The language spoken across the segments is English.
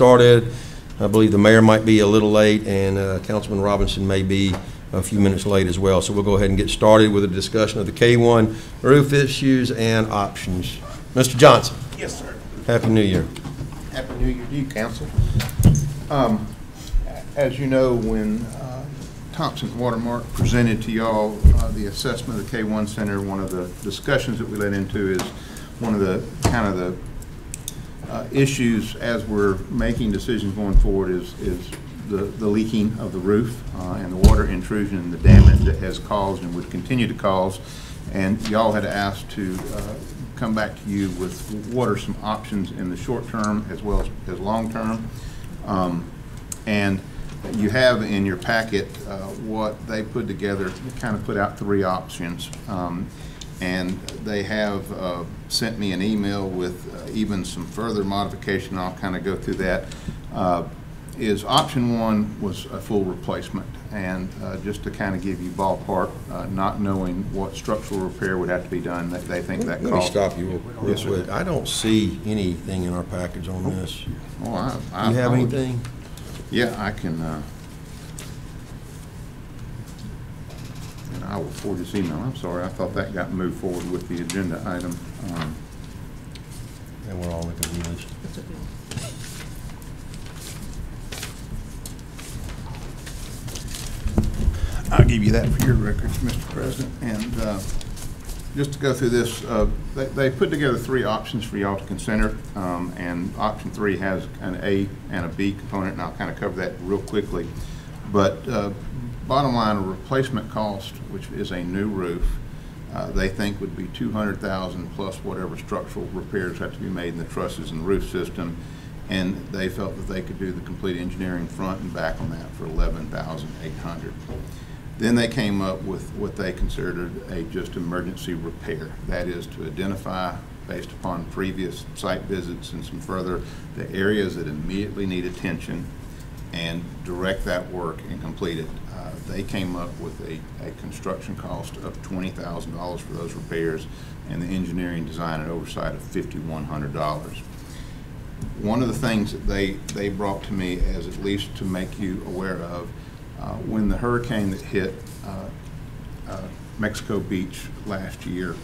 started. I believe the mayor might be a little late, and uh, Councilman Robinson may be a few minutes late as well. So we'll go ahead and get started with a discussion of the K-1 roof issues and options. Mr. Johnson, Yes, sir. Happy New Year. Happy New Year to you, council. Um, As you know, when uh, Thompson Watermark presented to y'all uh, the assessment of the K-1 Center, one of the discussions that we led into is one of the, kind of the uh, issues as we're making decisions going forward is, is the the leaking of the roof uh, and the water intrusion and the damage that has caused and would continue to cause. And y'all had asked to uh, come back to you with what are some options in the short term as well as, as long term. Um, And you have in your packet uh, what they put together, kind of put out three options. Um, And they have uh, sent me an email with uh, even some further modification, I'll kind of go through that. Uh, Is option one was a full replacement, and uh, just to kind of give you ballpark, uh, not knowing what structural repair would have to be done, that they think that Let cost. me stop you real- Yes, quick. I don't see anything in our package on this. Oh, I- I you have apologize. anything? Yeah, I can, uh, and I will forward this email. I'm sorry, I thought that got moved forward with the agenda item. Um, And we're all looking at this. I'll give you that for your records, Mr. President. And uh, just to go through this, uh, they they put together three options for y'all to consider. um, And option three has an A and a B component, and I'll kind of cover that real quickly. But uh, bottom line, a replacement cost, which is a new roof, uh, they think would be 200,000 plus whatever structural repairs have to be made in the trusses and roof system. And they felt that they could do the complete engineering front and back on that for 11,800. Then they came up with what they considered a just emergency repair. That is to identify, based upon previous site visits and some further, the areas that immediately need attention and direct that work and complete it. Uh, They came up with a, a construction cost of twenty thousand dollars for those repairs and the engineering design and oversight of fifty-one hundred dollars. One of the things that they, they brought to me as at least to make you aware of, uh, when the hurricane that hit uh, uh, Mexico Beach last year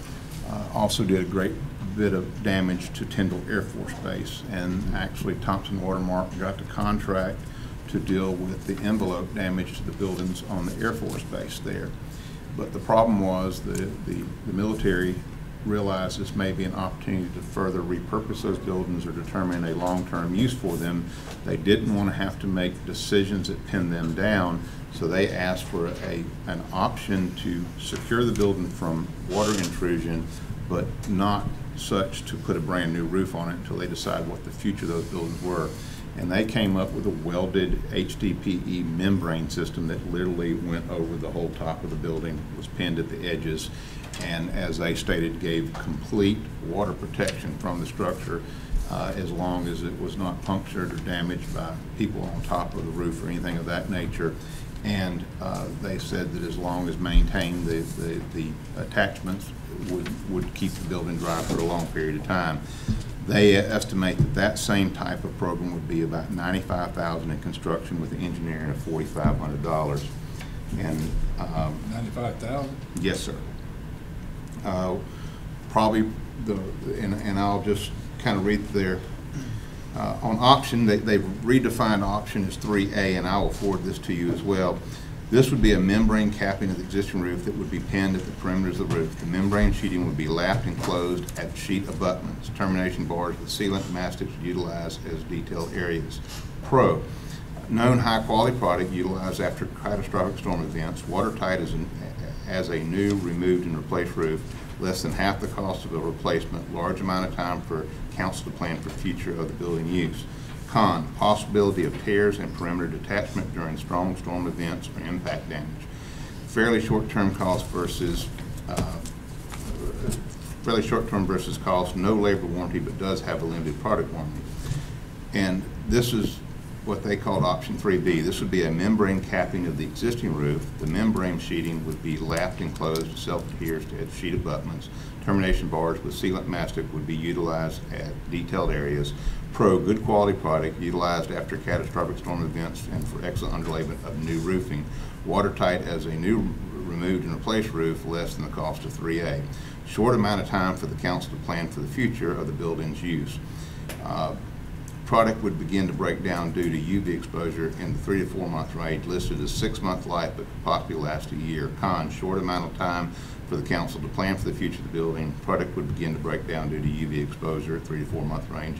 uh, also did a great bit of damage to Tyndall Air Force Base. And actually Thompson Watermark got the contract to deal with the envelope damage to the buildings on the Air Force Base there. But the problem was the, the, the military realized this may be an opportunity to further repurpose those buildings or determine a long-term use for them. They didn't want to have to make decisions that pin them down, so they asked for a, an option to secure the building from water intrusion, but not such to put a brand-new roof on it until they decide what the future of those buildings were. And they came up with a welded HDPE membrane system that literally went over the whole top of the building, was pinned at the edges, and as they stated, gave complete water protection from the structure uh, as long as it was not punctured or damaged by people on top of the roof or anything of that nature. And uh, they said that as long as maintained, the, the, the attachments would, would keep the building dry for a long period of time. They estimate that that same type of program would be about ninety-five thousand in construction with the engineering of forty-five hundred dollars. And, um, Ninety-five thousand? Yes, sir. Uh, Probably the, and, and I'll just kind of read there. Uh, On option, they, they've redefined option as three A, and I will forward this to you as well. This would be a membrane capping of the existing roof that would be pinned at the perimeters of the roof. The membrane sheeting would be lapped and closed at sheet abutments. Termination bars with sealant mastics utilized as detailed areas. Pro, known high-quality product utilized after catastrophic storm events, watertight as, an- as a new, removed, and replaced roof, less than half the cost of a replacement, large amount of time for council to plan for future of the building use. Con, possibility of tears and perimeter detachment during strong storm events or impact damage. Fairly short-term cost versus, uh, fairly short-term versus cost, no labor warranty, but does have a limited product warranty. And this is what they called option three B. This would be a membrane capping of the existing roof. The membrane sheeting would be lapped and closed, to self-adheres to sheet abutments. Termination bars with sealant mastic would be utilized at detailed areas. Pro good quality product utilized after catastrophic storm events and for excellent underlayment of new roofing. Watertight as a new removed and replaced roof, less than the cost of 3A. Short amount of time for the council to plan for the future of the building's use. Uh, Product would begin to break down due to UV exposure in the three to four month range, listed as six-month life, but could possibly last a year. Con, short amount of time for the council to plan for the future of the building. Product would begin to break down due to UV exposure, three to four month range,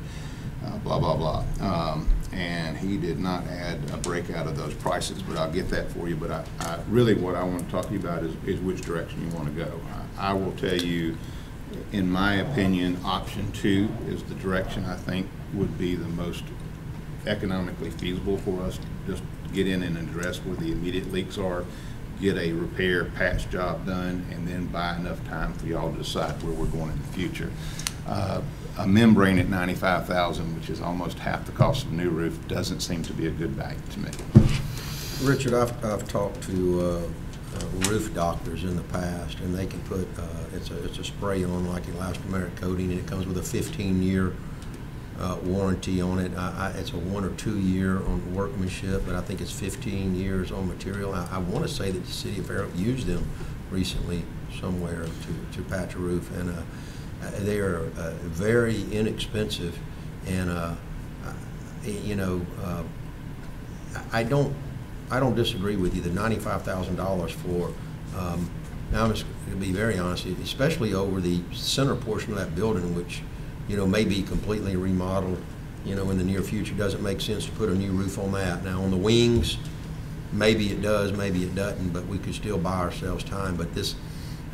uh, blah, blah, blah. Um, And he did not add a breakout of those prices, but I'll get that for you. But I, I, really what I want to talk to you about is, is which direction you want to go. I I will tell you, in my opinion, option two is the direction I think would be the most economically feasible for us, just get in and address where the immediate leaks are, get a repair patch job done, and then buy enough time for y'all to decide where we're going in the future. Uh, A membrane at ninety-five thousand, which is almost half the cost of a new roof, doesn't seem to be a good value to me. Richard, I've, I've talked to uh, uh, roof doctors in the past, and they can put, uh, it's a, it's a spray-on like elastomeric coating, and it comes with a fifteen-year uh, warranty on it. I, I, it's a one or two-year on workmanship, but I think it's fifteen years on material. I, I want to say that the city of Fairhope used them recently somewhere to, to patch a roof, and uh, they are uh, very inexpensive, and, uh, you know, uh, I don't, I don't disagree with you, the ninety-five thousand dollars for, um, now I'm just gonna be very honest, especially over the center portion of that building, which, you know, may be completely remodeled, you know, in the near future, doesn't make sense to put a new roof on that. Now, on the wings, maybe it does, maybe it doesn't, but we could still buy ourselves time, but this,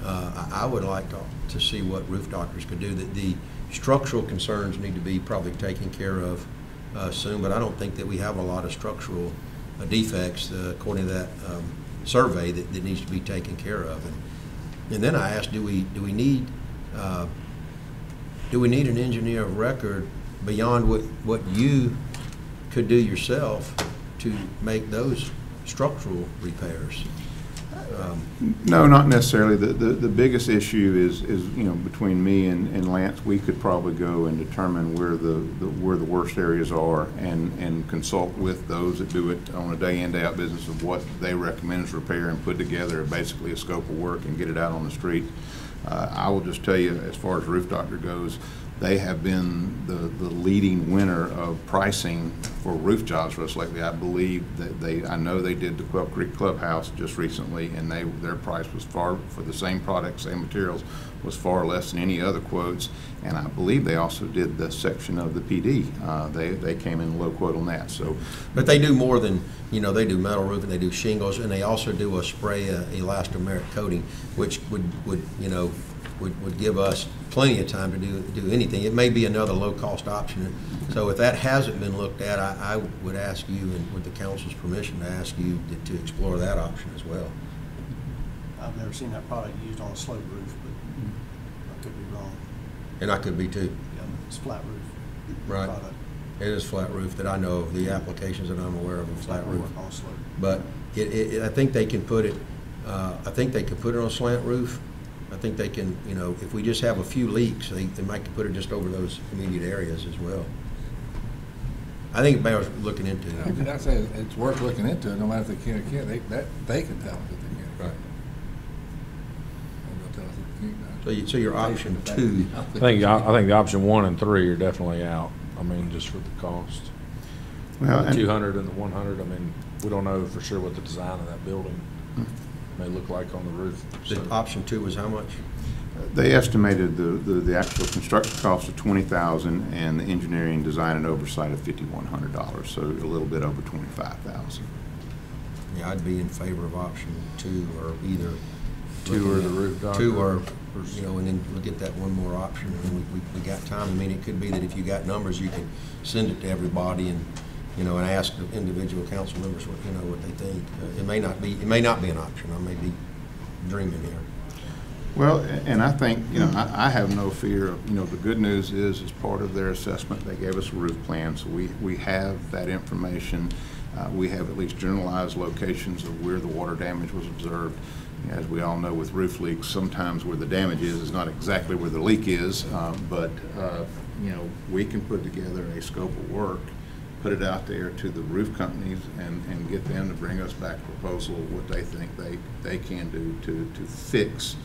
uh, I would like to, to see what roof doctors could do, that the structural concerns need to be probably taken care of uh, soon, but I don't think that we have a lot of structural uh, defects, uh, according to that um, survey, that, that needs to be taken care of. And and then I asked, do we, do we need, uh, do we need an engineer of record beyond what, what you could do yourself to make those structural repairs? Um, No, not necessarily. The, the, the biggest issue is, is, you know, between me and, and Lance, we could probably go and determine where the, the- where the worst areas are and, and consult with those that do it on a day in, day out business of what they recommend as repair and put together basically a scope of work and get it out on the street. Uh, I will just tell you, as far as Roof Doctor goes, they have been the, the leading winner of pricing for roof jobs for us lately. I believe that they, I know they did the Quail Creek Clubhouse just recently, and they, their price was far, for the same product, same materials, was far less than any other quotes. And I believe they also did the section of the PD. Uh, they, they came in low quote on that, so. But they do more than, you know, they do metal roofing, they do shingles, and they also do a spray uh, elastomeric coating, which would, would, you know, would, would give us plenty of time to do, do anything. It may be another low-cost option. So if that hasn't been looked at, I, I would ask you, and with the council's permission, to ask you to- to explore that option as well. I've never seen that product used on a slope roof, but I could be wrong. And I could be too. Yeah, It's flat roof. Right. product. It is flat roof that I know of, the applications that I'm aware of are flat roof. But it, it, it- I think they can put it, uh, I think they could put it on a slant roof. I think they can, you know, if we just have a few leaks, they, they might put it just over those immediate areas as well. I think it bears looking into. I say it's worth looking into, no matter if they can or can't, they, that, they can tell us if they can. Right. And they'll tell us if they can't. So you, so your option two, I think, I think the option one and three are definitely out. I mean, just for the cost. Well, The and- two hundred and the one hundred, I mean, we don't know for sure what the design of that building. May look like on the roof. the so- option two was how much? They estimated the, the, the actual construction cost of twenty thousand and the engineering, design, and oversight of fifty-one hundred dollars, so a little bit over twenty-five thousand. Yeah, I'd be in favor of option two or either. Two or the roof doctor. Two or, you know, and then look at that one more option, and we, we, we got time. I mean, it could be that if you got numbers, you can send it to everybody and, you know, and ask the individual council members what, you know, what they think. Uh, It may not be, it may not be an option. I may be dreaming here. Well, and I think, you know, I, I have no fear of, you know, the good news is, as part of their assessment, they gave us a roof plan, so we, we have that information. Uh, we have at least generalized locations of where the water damage was observed. As we all know with roof leaks, sometimes where the damage is, is not exactly where the leak is, uh, but, uh, you know, we can put together a scope of work, put it out there to the roof companies and, and get them to bring us back a proposal of what they think they, they can do to, to fix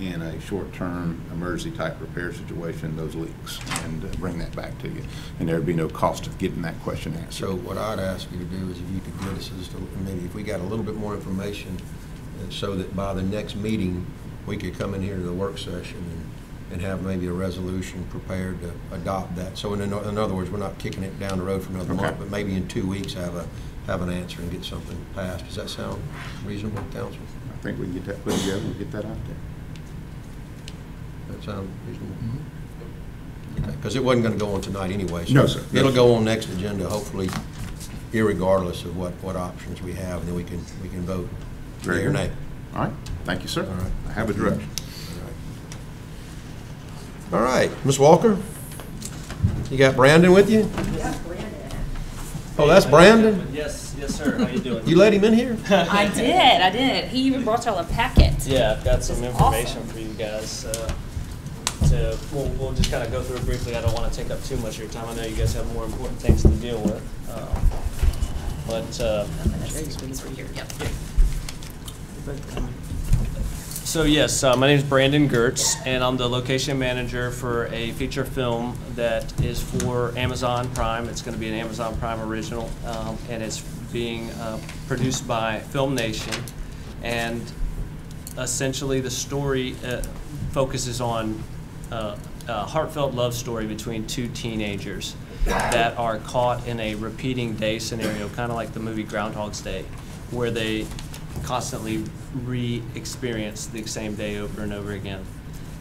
in a short-term emergency type repair situation, those leaks, and uh, bring that back to you. And there'd be no cost of getting that question answered. So what I'd ask you to do is if you could get us, just a- maybe if we got a little bit more information, uh, so that by the next meeting, we could come in here to the work session and, and have maybe a resolution prepared to adopt that. So in, in other words, we're not kicking it down the road for another Okay. month, but maybe in two weeks have a, have an answer and get something passed. Does that sound reasonable, council? I think we can get that put together and get that out there. That sound reasonable? Mm-hmm. Because it wasn't going to go on tonight anyway. so No, sir. It'll sir. go on next agenda, hopefully, irregardless of what, what options we have, and then we can, we can vote Very yea or good. All right, thank you, sir. All right. I have a direction. All right, Ms. Walker? You got Brandon with you? Yeah, Brandon. Oh, that's Brandon? Yes, yes, sir. How you doing? You let him in here? I did, I did. He even brought y'all a packet. Yeah, I've got some information awesome. for you guys. uh, To, we'll, we'll just kind of go through it briefly. I don't want to take up too much of your time. I know you guys have more important things to deal with. um, But, uh, These were here, yep. So yes, uh, my name is Brandon Gertz, and I'm the location manager for a feature film that is for Amazon Prime. It's going to be an Amazon Prime original, um, and it's being uh, produced by FilmNation. And essentially, the story uh, focuses on uh, a heartfelt love story between two teenagers that are caught in a repeating day scenario, kind of like the movie Groundhog's Day, where they constantly re-experience the same day over and over again.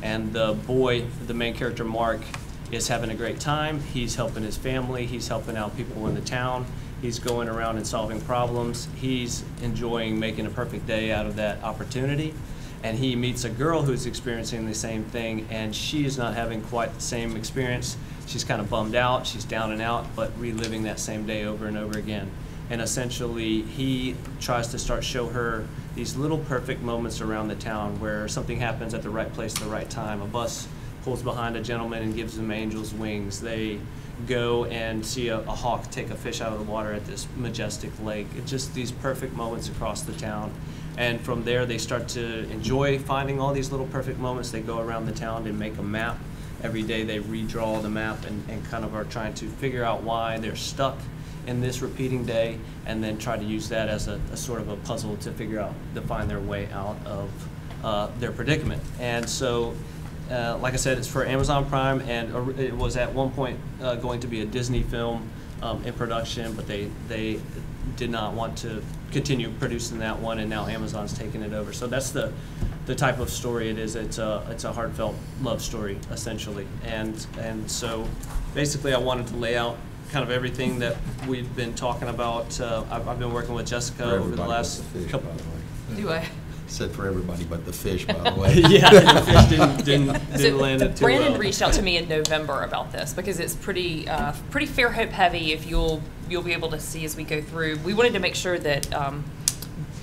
And the boy, the main character Mark, is having a great time. He's helping his family. He's helping out people in the town. He's going around and solving problems. He's enjoying making a perfect day out of that opportunity. And he meets a girl who's experiencing the same thing, and she is not having quite the same experience. She's kind of bummed out. She's down and out, but reliving that same day over and over again and essentially he tries to start show her these little perfect moments around the town where something happens at the right place at the right time. A bus pulls behind a gentleman and gives him angel's wings. They go and see a, a hawk take a fish out of the water at this majestic lake. It's just these perfect moments across the town. And from there, they start to enjoy finding all these little perfect moments. They go around the town and make a map. Every day, they redraw the map and, and kind of are trying to figure out why they're stuck in this repeating day and then try to use that as a, a sort of a puzzle to figure out, to find their way out of uh, their predicament. And so, uh, like I said, it's for Amazon Prime and it was at one point uh, going to be a Disney film um, in production, but they, they did not want to continue producing that one and now Amazon's taking it over. So that's the, the type of story it is. It's a, it's a heartfelt love story essentially. And, and so basically I wanted to lay out kind of everything that we've been talking about. Uh, I've, I've been working with Jessica For over the everybody but last the fish, by couple. the way. Do I? Said for everybody but the fish, by the way. yeah, the fish didn't, didn't, didn't So land it too Brandon well. reached out to me in November about this because it's pretty, uh, pretty Fairhope heavy. If you'll, you'll be able to see as we go through. We wanted to make sure that um,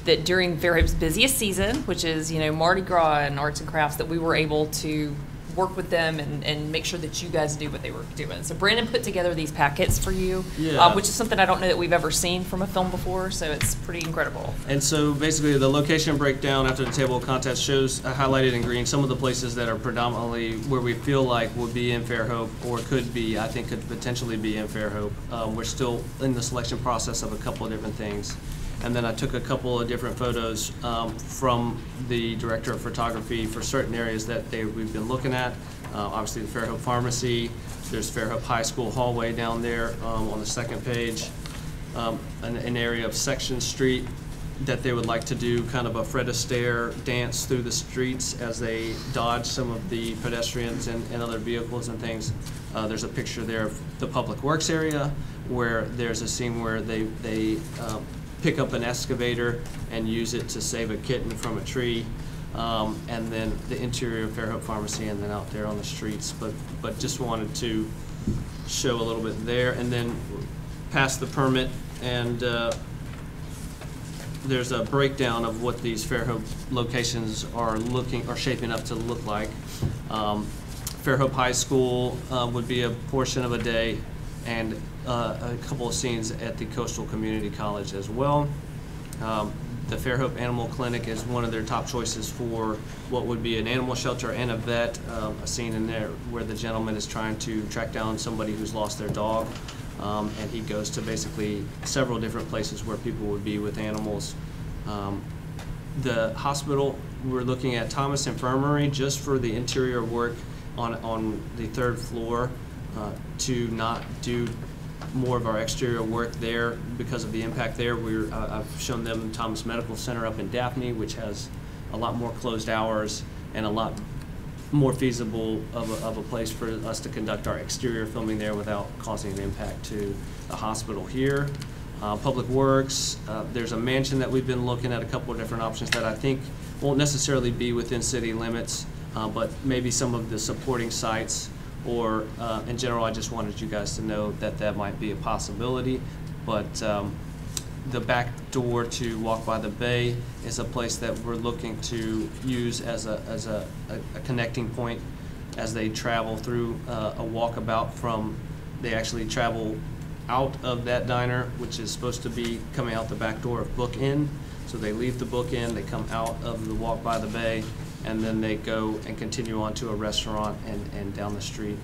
that during Fairhope's busiest season, which is you know Mardi Gras and arts and crafts, that we were able to work with them and, and make sure that you guys do what they were doing. So Brandon put together these packets for you, Yeah. uh, which is something I don't know that we've ever seen from a film before. So it's pretty incredible. And so basically, the location breakdown after the table of contents shows uh, highlighted in green some of the places that are predominantly where we feel like would be in Fairhope or could be, I think could potentially be in Fairhope. Um, we're still in the selection process of a couple of different things. And then I took a couple of different photos um, from the director of photography for certain areas that they, we've been looking at. Uh, Obviously, the Fairhope Pharmacy, there's Fairhope High School hallway down there um, on the second page um, an, an area of Section Street that they would like to do kind of a Fred Astaire dance through the streets as they dodge some of the pedestrians and, and other vehicles and things. Uh, there's a picture there of the Public Works area where there's a scene where they, they um, pick up an excavator and use it to save a kitten from a tree. Um, and then the interior of Fairhope Pharmacy and then out there on the streets. But, but just wanted to show a little bit there. And then pass the permit and uh, there's a breakdown of what these Fairhope locations are looking, are shaping up to look like. Um, Fairhope High School uh, would be a portion of a day, and uh, a couple of scenes at the Coastal Community College as well. Um, The Fairhope Animal Clinic is one of their top choices for what would be an animal shelter and a vet. Um, A scene in there where the gentleman is trying to track down somebody who's lost their dog. Um, And he goes to basically several different places where people would be with animals. Um, The hospital, we're looking at Thomas Infirmary just for the interior work on, on the third floor uh, to not do more of our exterior work there because of the impact there. We're, uh, I've shown them Thomas Medical Center up in Daphne, which has a lot more closed hours and a lot more feasible of a, of a place for us to conduct our exterior filming there without causing an impact to the hospital here. Uh, Public Works, uh, there's a mansion that we've been looking at, a couple of different options that I think won't necessarily be within city limits, uh, but maybe some of the supporting sites, or, uh, in general, I just wanted you guys to know that that might be a possibility. But, um, the back door to Walk by the Bay is a place that we're looking to use as a, as a, a- a connecting point as they travel through uh, a walkabout from, they actually travel out of that diner, which is supposed to be coming out the back door of Book Inn. So they leave the Book Inn, they come out of the Walk by the Bay, and then they go and continue on to a restaurant and, and down the street.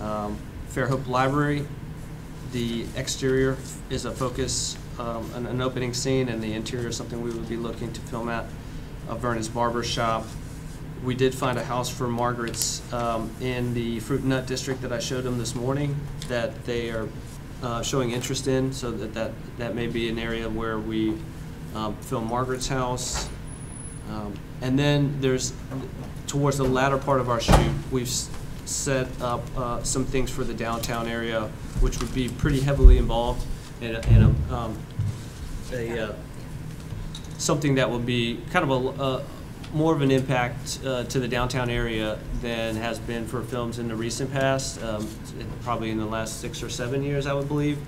Um, Fairhope Library, the exterior is a focus, um, an, an opening scene, and the interior is something we would be looking to film at. Uh, Vernon's Barber Shop. We did find a house for Margaret's um, in the Fruit and Nut District that I showed them this morning that they are uh, showing interest in, so that, that, that may be an area where we um, film Margaret's house. And then there's, towards the latter part of our shoot, we've set up uh, some things for the downtown area, which would be pretty heavily involved in a, in a, um, a, uh, something that will be kind of a, uh, more of an impact uh, to the downtown area than has been for films in the recent past, um, probably in the last six or seven years, I would believe.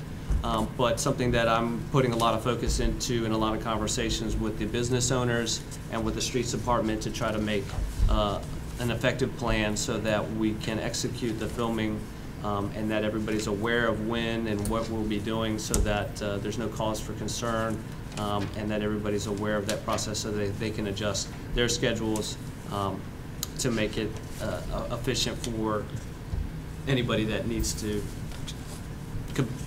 Um, But something that I'm putting a lot of focus into and a lot of conversations with the business owners and with the streets department to try to make uh, an effective plan so that we can execute the filming um, and that everybody's aware of when and what we'll be doing so that uh, there's no cause for concern um, and that everybody's aware of that process so that they can adjust their schedules um, to make it uh, efficient for anybody that needs to,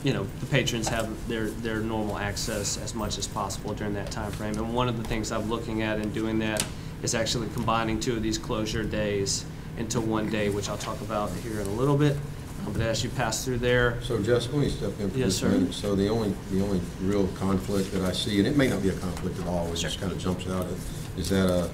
you know, the patrons have their, their normal access as much as possible during that time frame. And one of the things I'm looking at in doing that is actually combining two of these closure days into one day, which I'll talk about here in a little bit. Um, But as you pass through there, So Jess, let me step in for Yes, just a sir. minute. So the only, the only real conflict that I see, and it may not be a conflict at all, it just kind of jumps out, at, is that uh,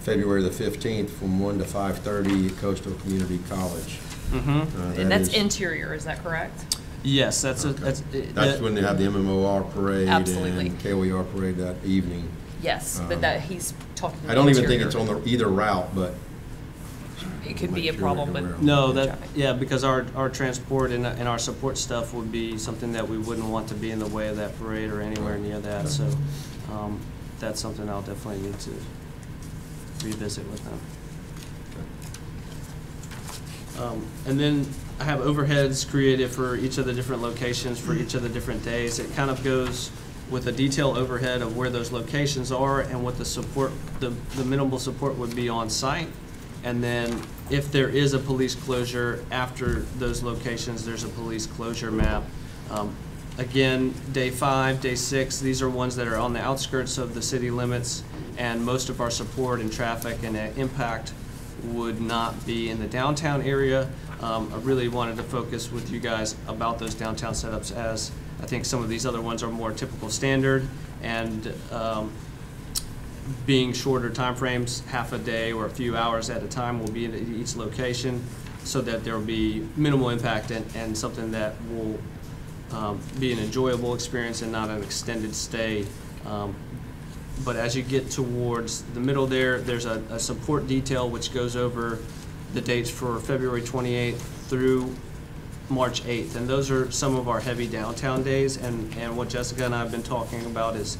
February the 15th from 1 to 5:30 at Coastal Community College. Mm -hmm. Uh, And that's is- interior, is that correct? Yes, that's, a- Okay. that's. it- That's that- when they have the MMOR parade Absolutely. and KOER parade that evening. Yes, but Um, that, he's talking. I don't even think it's on the either route, but It could be a sure problem, but. No, that, Traffic. yeah, because our, our transport and, and our support stuff would be something that we wouldn't want to be in the way of that parade or anywhere near that, so, um, that's something I'll definitely need to revisit with them. Um, and then I have overheads created for each of the different locations for each of the different days. It kind of goes with a detailed overhead of where those locations are and what the support, the, the minimal support would be on site. And then if there is a police closure after those locations, there's a police closure map. Um, Again, day five, day six, these are ones that are on the outskirts of the city limits, and most of our support and traffic and uh, impact would not be in the downtown area. Um, I really wanted to focus with you guys about those downtown setups as I think some of these other ones are more typical standard, and um, being shorter time frames, half a day or a few hours at a time will be at each location, so that there will be minimal impact and, and something that will um, be an enjoyable experience and not an extended stay. Um, But as you get towards the middle there, there's a, a support detail which goes over the dates for February 28th through March 8th. And those are some of our heavy downtown days. And, and what Jessica and I have been talking about is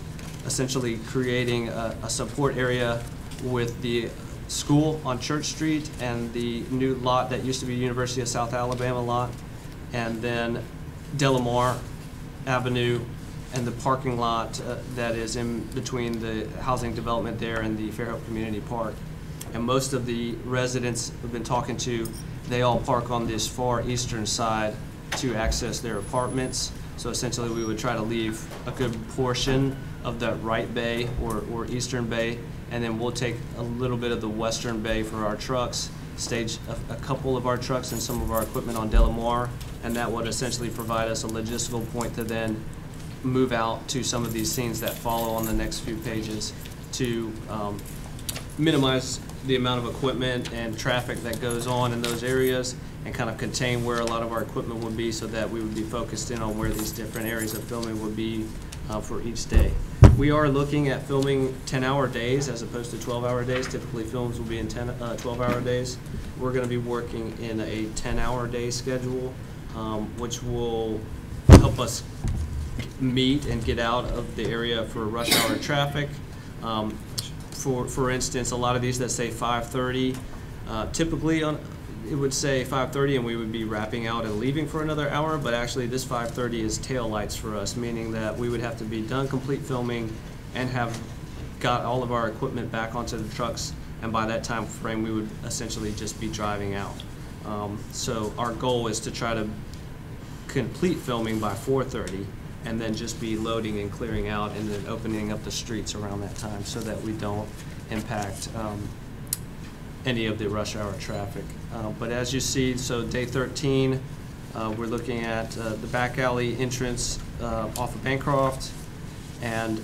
essentially creating a, a support area with the school on Church Street and the new lot that used to be University of South Alabama lot, and then De La Mare Avenue and the parking lot uh, that is in between the housing development there and the Fairhope Community Park. And most of the residents we've been talking to, they all park on this far eastern side to access their apartments. So essentially, we would try to leave a good portion of that right bay or, or eastern bay, and then we'll take a little bit of the western bay for our trucks, stage a, a couple of our trucks and some of our equipment on De La Mare, and that would essentially provide us a logistical point to then move out to some of these scenes that follow on the next few pages to um, minimize the amount of equipment and traffic that goes on in those areas and kind of contain where a lot of our equipment would be so that we would be focused in on where these different areas of filming would be uh, for each day. We are looking at filming 10-hour days as opposed to 12-hour days. Typically, films will be in 10, uh, 12-hour days. We're going to be working in a 10-hour day schedule, um, which will help us meet and get out of the area for rush hour traffic. Um, For, for instance, a lot of these that say 5:30, uh, typically on, it would say 5:30 and we would be wrapping out and leaving for another hour, but actually this 5:30 is tail lights for us, meaning that we would have to be done complete filming and have got all of our equipment back onto the trucks, and by that time frame, we would essentially just be driving out. Um, So our goal is to try to complete filming by 4:30, and then just be loading and clearing out, and then opening up the streets around that time, so that we don't impact um, any of the rush hour traffic. Uh, But as you see, so day 13, uh, we're looking at uh, the back alley entrance uh, off of Bancroft, and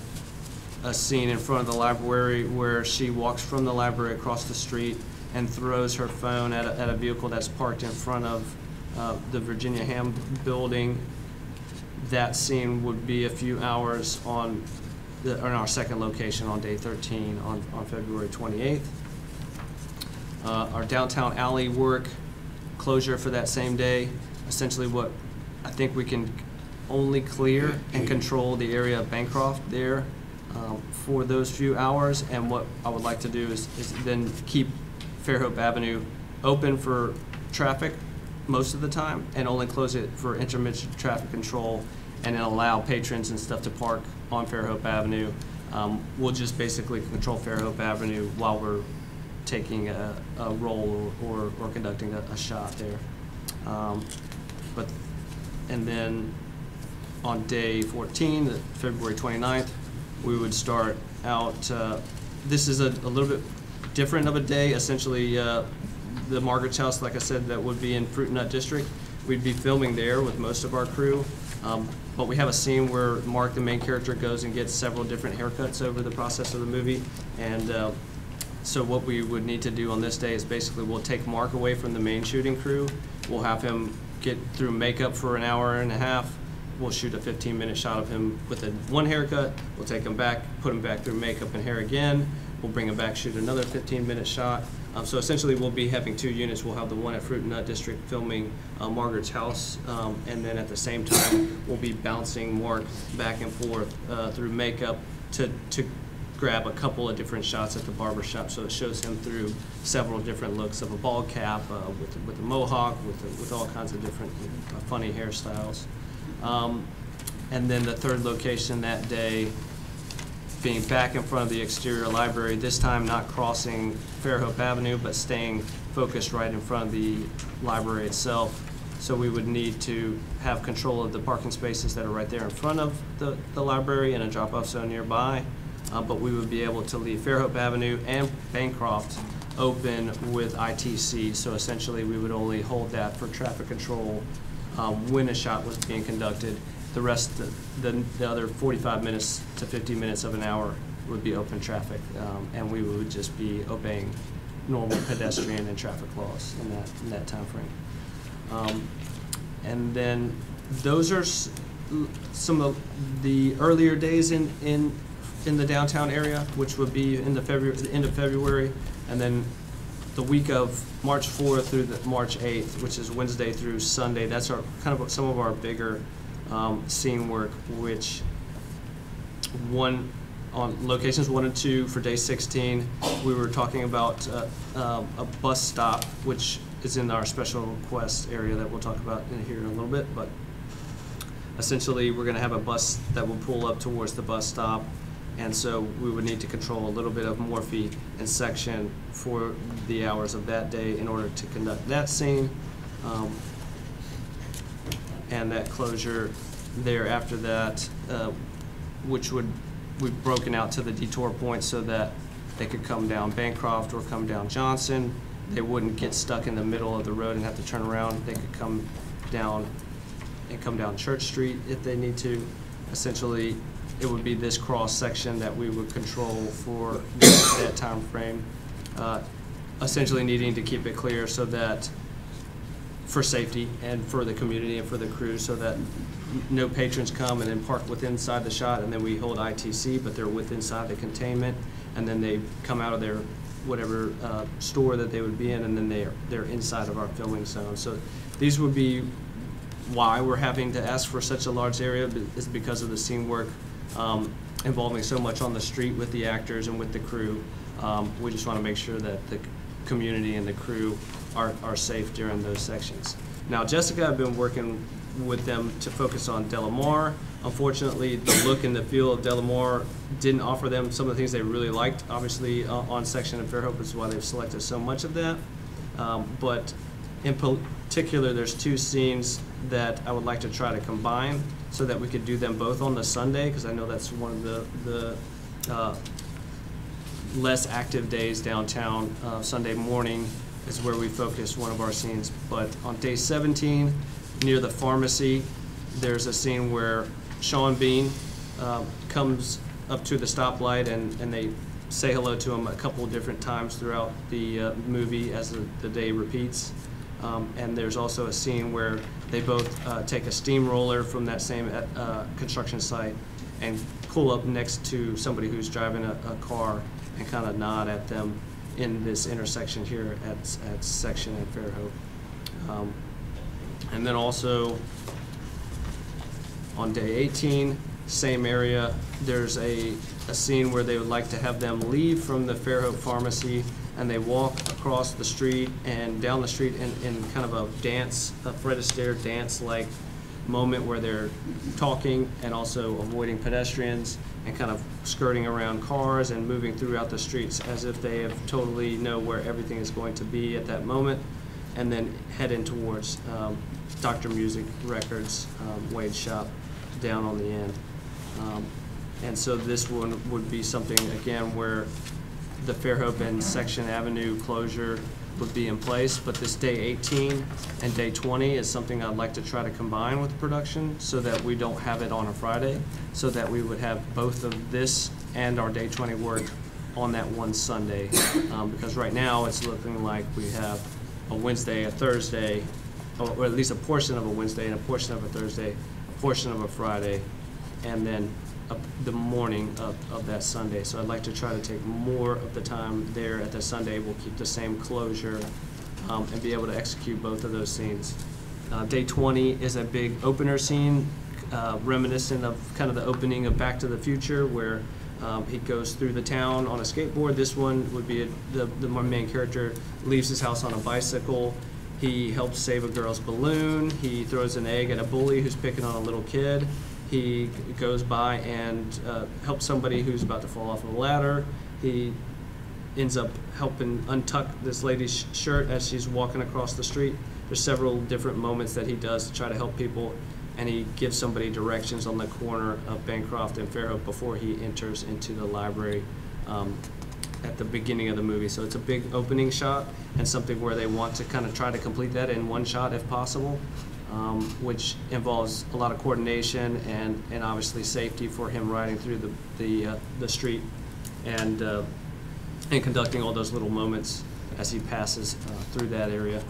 a scene in front of the library where she walks from the library across the street and throws her phone at a, at a vehicle that's parked in front of uh, the Virginia Ham building. That scene would be a few hours on, the- on our second location on day 13 on, on February 28th. Uh, Our downtown alley work closure for that same day, essentially what I think we can only clear and control the area of Bancroft there um, for those few hours. And what I would like to do is, is then keep Fairhope Avenue open for traffic most of the time and only close it for intermittent traffic control and then allow patrons and stuff to park on Fairhope Avenue. Um, We'll just basically control Fairhope Avenue while we're taking a, a role or, or conducting a, a shot there. Um, But, and then on day 14, the February 29th, we would start out, uh, this is a, a little bit different of a day, essentially, uh, the Margaret's house, like I said, that would be in Fruit Nut District. We'd be filming there with most of our crew. Um, But we have a scene where Mark, the main character, goes and gets several different haircuts over the process of the movie. And uh, so what we would need to do on this day is basically we'll take Mark away from the main shooting crew. We'll have him get through makeup for an hour and a half. We'll shoot a 15-minute shot of him with a one haircut. We'll take him back, put him back through makeup and hair again. We'll bring him back, shoot another 15-minute shot. Um, So essentially, we'll be having two units. We'll have the one at Fruit and Nut District filming uh, Margaret's house, um, and then at the same time, we'll be bouncing Mark back and forth uh, through makeup to, to grab a couple of different shots at the barber shop. So it shows him through several different looks of a bald cap, uh, with, with a mohawk, with, with all kinds of different uh, funny hairstyles. Um, And then the third location that day, being back in front of the exterior library, this time not crossing Fairhope Avenue, but staying focused right in front of the library itself. So we would need to have control of the parking spaces that are right there in front of the, the library and a drop-off zone nearby. Uh, but we would be able to leave Fairhope Avenue and Bancroft open with ITC. So essentially, we would only hold that for traffic control um, when a shot was being conducted. The rest, the, the the other 45 minutes to 50 minutes of an hour would be open traffic, um, and we would just be obeying normal pedestrian and traffic laws in that, in that timeframe. Um, And then, those are some of the earlier days in, in, in the downtown area, which would be in the February, the end of February, and then the week of March 4th through the March 8th, which is Wednesday through Sunday, that's our, kind of some of our bigger um, scene work, which one, on locations one and two for day 16, we were talking about uh, um, a bus stop, which is in our special request area that we'll talk about in here in a little bit, but essentially, we're gonna have a bus that will pull up towards the bus stop, and so we would need to control a little bit of Fairhope and section for the hours of that day in order to conduct that scene. Um, And that closure there after that, uh, which would, we've broken out to the detour point so that they could come down Bancroft or come down Johnson. They wouldn't get stuck in the middle of the road and have to turn around. They could come down and come down Church Street if they need to. Essentially, it would be this cross-section that we would control for that time frame. Uh, Essentially needing to keep it clear so that, for safety and for the community and for the crew, so that no patrons come and then park within inside the shot, and then we hold ITC, but they're within inside the containment, and then they come out of their, whatever uh, store that they would be in, and then they're, they're inside of our filming zone. So these would be why we're having to ask for such a large area is because of the scene work um, involving so much on the street with the actors and with the crew. Um, We just want to make sure that the community and the crew are, are safe during those sections. Now, Jessica, I've been working with them to focus on De La Mare. Unfortunately, the look and the feel of De La Mare didn't offer them some of the things they really liked, obviously, uh, on section of Fairhope, is why they've selected so much of that. Um, But in particular, there's two scenes that I would like to try to combine so that we could do them both on the Sunday, because I know that's one of the, the uh, less active days downtown. Uh, Sunday morning is where we focus one of our scenes. But on day 17, near the pharmacy, there's a scene where Sean Bean um, comes up to the stoplight and, and they say hello to him a couple of different times throughout the uh, movie as the, the day repeats. Um, and there's also a scene where they both uh, take a steamroller from that same uh, construction site and pull up next to somebody who's driving a, a car and kind of nod at them in this intersection here at, at Section at Fairhope. Um, and then also on day 18, same area, there's a, a scene where they would like to have them leave from the Fairhope Pharmacy and they walk across the street and down the street in, in kind of a dance, a Fred Astaire dance-like moment where they're talking and also avoiding pedestrians and kind of skirting around cars and moving throughout the streets as if they have totally know where everything is going to be at that moment and then heading towards um, Dr. Music Records, um, shop, down on the end. Um, And so this one would be something, again, where the Fairhope and Section Avenue closure would be in place, but this day 18 and day 20 is something I'd like to try to combine with production so that we don't have it on a Friday, so that we would have both of this and our day 20 work on that one Sunday. Um, Because right now, it's looking like we have a Wednesday, a Thursday, or at least a portion of a Wednesday and a portion of a Thursday, a portion of a Friday, and then the morning of, of that Sunday. So I'd like to try to take more of the time there at the Sunday. We'll keep the same closure um, and be able to execute both of those scenes. Uh, Day 20 is a big opener scene uh, reminiscent of kind of the opening of Back to the Future where um, he goes through the town on a skateboard. This one would be, a- the, the main character leaves his house on a bicycle. He helps save a girl's balloon. He throws an egg at a bully who's picking on a little kid. He goes by and uh, helps somebody who's about to fall off of a ladder. He ends up helping untuck this lady's shirt as she's walking across the street. There's several different moments that he does to try to help people, and he gives somebody directions on the corner of Bancroft and Fairhope before he enters into the library um, at the beginning of the movie. So it's a big opening shot and something where they want to kind of try to complete that in one shot if possible, um, which involves a lot of coordination and, and obviously safety for him riding through the, the, uh, the street and, uh, and conducting all those little moments as he passes uh, through that area.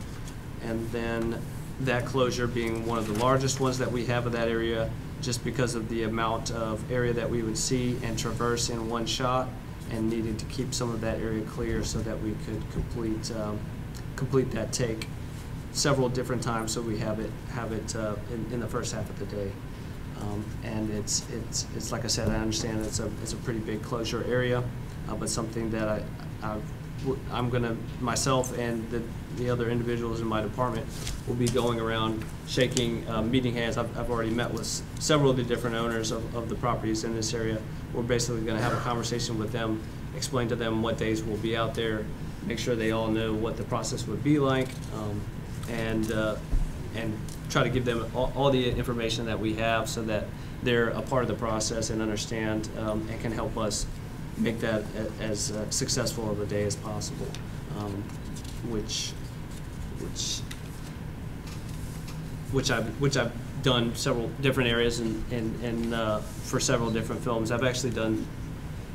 And then that closure being one of the largest ones that we have of that area, just because of the amount of area that we would see and traverse in one shot, and needed to keep some of that area clear so that we could complete, um, complete that take several different times, so we have it, have it uh, in, in the first half of the day. Um, And it's, it's, it's like I said, I understand it's a, it's a pretty big closure area, uh, but something that I I'm gonna, myself and the, the other individuals in my department will be going around shaking, uh, meeting hands. I've, I've already met with several of the different owners of, of the properties in this area. We're basically gonna have a conversation with them, explain to them what days we'll be out there, make sure they all know what the process would be like, um, and, uh, and try to give them all, all the information that we have so that they're a part of the process and understand, um, and can help us make that a- as uh, successful of a day as possible, um, which, which, which I've, which I've done several different areas and, and, and, uh, for several different films. I've actually done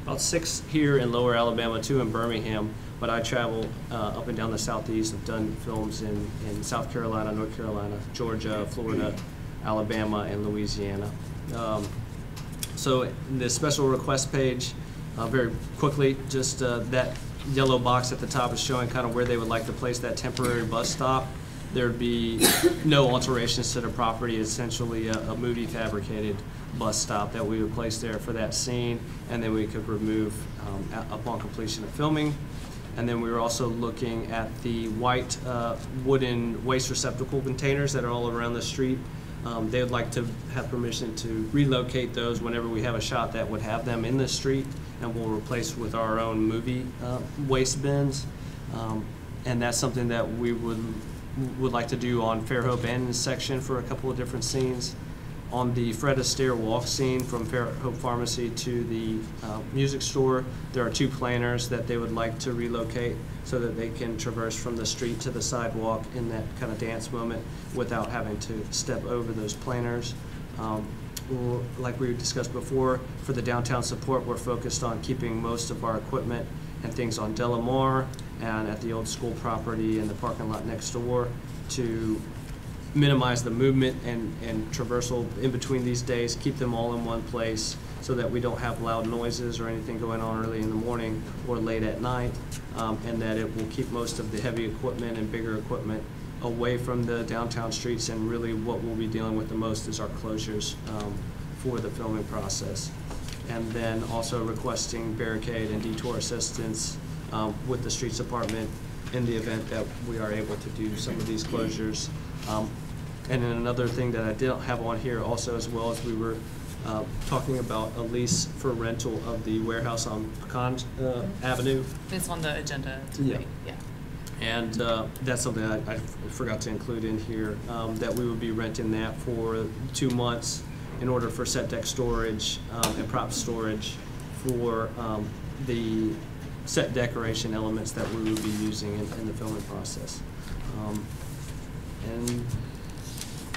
about six here in Lower Alabama, two in Birmingham, but I travel uh, up and down the southeast. I've done films in, in South Carolina, North Carolina, Georgia, Florida, Alabama, and Louisiana. Um, so the special request page, uh, very quickly, just uh, that yellow box at the top is showing kind of where they would like to place that temporary bus stop. There'd be no alterations to the property, essentially a, a Moody fabricated bus stop that we would place there for that scene, and then we could remove um, upon completion of filming. And then we were also looking at the white uh, wooden waste receptacle containers that are all around the street. Um, They would like to have permission to relocate those whenever we have a shot that would have them in the street, and we'll replace with our own movie uh, waste bins. Um, And that's something that we would, would like to do on Fairhope and in section for a couple of different scenes. On the Fred Astaire walk scene from Fairhope Pharmacy to the uh, music store, there are two planters that they would like to relocate so that they can traverse from the street to the sidewalk in that kind of dance moment without having to step over those planters. Um, Like we discussed before, for the downtown support, we're focused on keeping most of our equipment and things on De La Mare and at the old school property and the parking lot next door to minimize the movement and, and traversal in between these days, keep them all in one place so that we don't have loud noises or anything going on early in the morning or late at night, um, and that it will keep most of the heavy equipment and bigger equipment away from the downtown streets, and really what we'll be dealing with the most is our closures um, for the filming process. And then also requesting barricade and detour assistance um, with the streets department in the event that we are able to do some of these closures. Um, And then another thing that I didn't have on here also as well as we were uh, talking about a lease for rental of the warehouse on Pecan uh, Avenue. It's on the agenda Yeah. today, yeah. And uh, that's something I I forgot to include in here, um, that we would be renting that for two months in order for set deck storage um, and prop storage for um, the set decoration elements that we would be using in in the filming process. And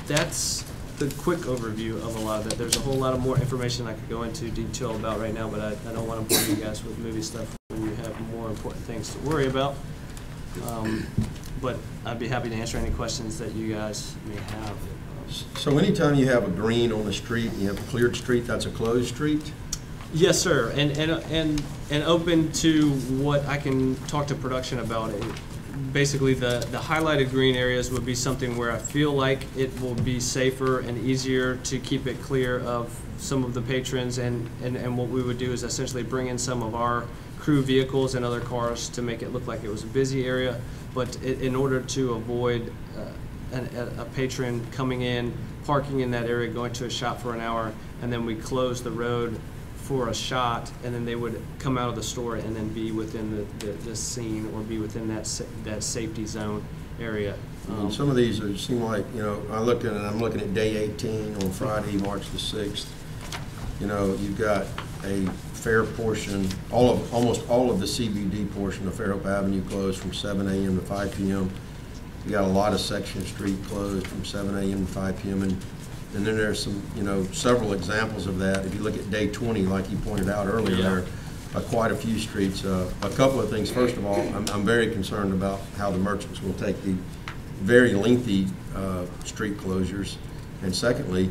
that's the quick overview of a lot of it. There's a whole lot of more information I could go into detail about right now, but I I don't want to bore you guys with movie stuff when you have more important things to worry about. Um, But I'd be happy to answer any questions that you guys may have. So anytime you have a green on the street, and you have a cleared street, that's a closed street? Yes, sir, and, and, and, and open to what I can talk to production about. Basically, the, the highlighted green areas would be something where I feel like it will be safer and easier to keep it clear of some of the patrons, and, and, and what we would do is essentially bring in some of our crew vehicles and other cars to make it look like it was a busy area, but i- in order to avoid uh, an- a patron coming in, parking in that area, going to a shop for an hour, and then we close the road for a shot, and then they would come out of the store and then be within the, the, the scene or be within that, sa- that safety zone area. Um, some of these are, seem like, you know, I looked at it, I'm looking at day 18 on Friday, March the 6th. You know, you've got a fair portion, all of, almost all of the CBD portion of Fairhope Avenue closed from 7 AM to 5 PM. You got a lot of Section Street closed from 7 AM to 5 PM, and, and then there's some, you know, several examples of that. If you look at day 20, like you pointed out earlier Yeah. there, uh, quite a few streets. Uh, A couple of things. First of all, I'm, I'm very concerned about how the merchants will take the very lengthy uh, street closures. And secondly,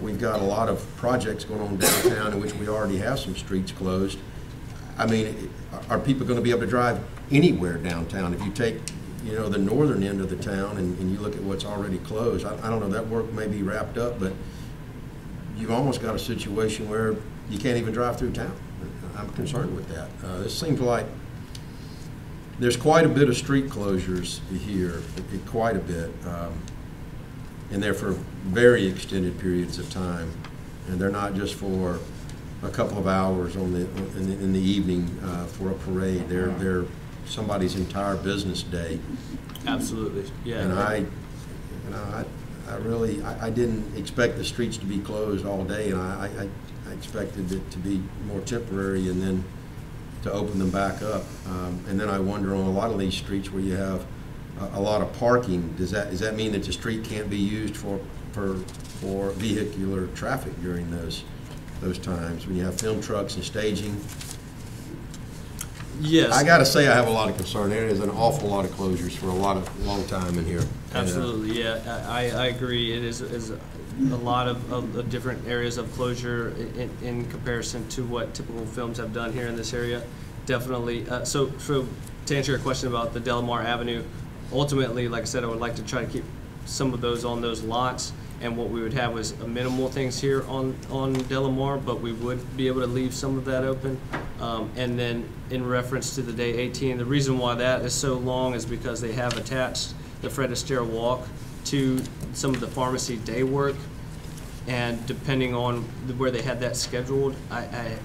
we've got a lot of projects going on downtown in which we already have some streets closed. I mean, are- are people going to be able to drive anywhere downtown? If you take, you know, the northern end of the town and, and you look at what's already closed, I, I don't know, that work may be wrapped up, but you've almost got a situation where you can't even drive through town. I'm concerned with that. Uh, This seems like, there's quite a bit of street closures here, eh, quite a bit. um, And they're for very extended periods of time. And they're not just for a couple of hours on the, in the, in the evening uh, for a parade. They're, they're somebody's entire business day. Absolutely, yeah. And I, you know, I, I really, I, I didn't expect the streets to be closed all day, and I, I, I expected it to be more temporary and then to open them back up. Um, and then I wonder on a lot of these streets where you have a, a lot of parking, does that, does that mean that the street can't be used for, for, for vehicular traffic during those, those times? When you have film trucks and staging? Yes. I gotta say, I have a lot of concern. There is an awful lot of closures for a lot of, long time in here. And, uh, Absolutely, yeah, I, I agree. It is, is a lot of, of of different areas of closure in, in comparison to what typical films have done here in this area. Definitely, uh, so, so to answer your question about the De La Mare Avenue, ultimately, like I said, I would like to try to keep some of those on those lots. And what we would have was a minimal things here on, on De La Mare, but we would be able to leave some of that open. Um, and then in reference to the day eighteen, the reason why that is so long is because they have attached the Fred Astaire Walk to some of the pharmacy day work. And depending on where they had that scheduled, I, I,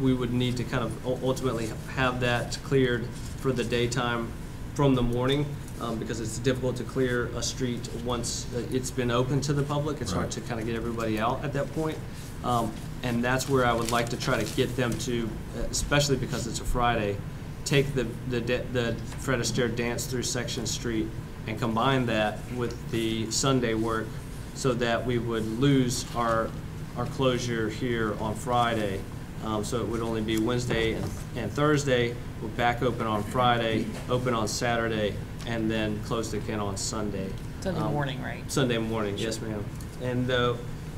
we would need to kind of ultimately have that cleared for the daytime from the morning, um, because it's difficult to clear a street once uh, it's been open to the public. It's hard Right. to kind of get everybody out at that point. Um, and that's where I would like to try to get them to, uh, especially because it's a Friday, take the, the, da- the Fred Astaire dance through Section Street and combine that with the Sunday work so that we would lose our, our closure here on Friday. Um, so it would only be Wednesday and, and Thursday, we're back open on Friday, open on Saturday, and then closed again on Sunday. Sunday Um, morning, right? Sunday morning, yes, ma'am. And, uh,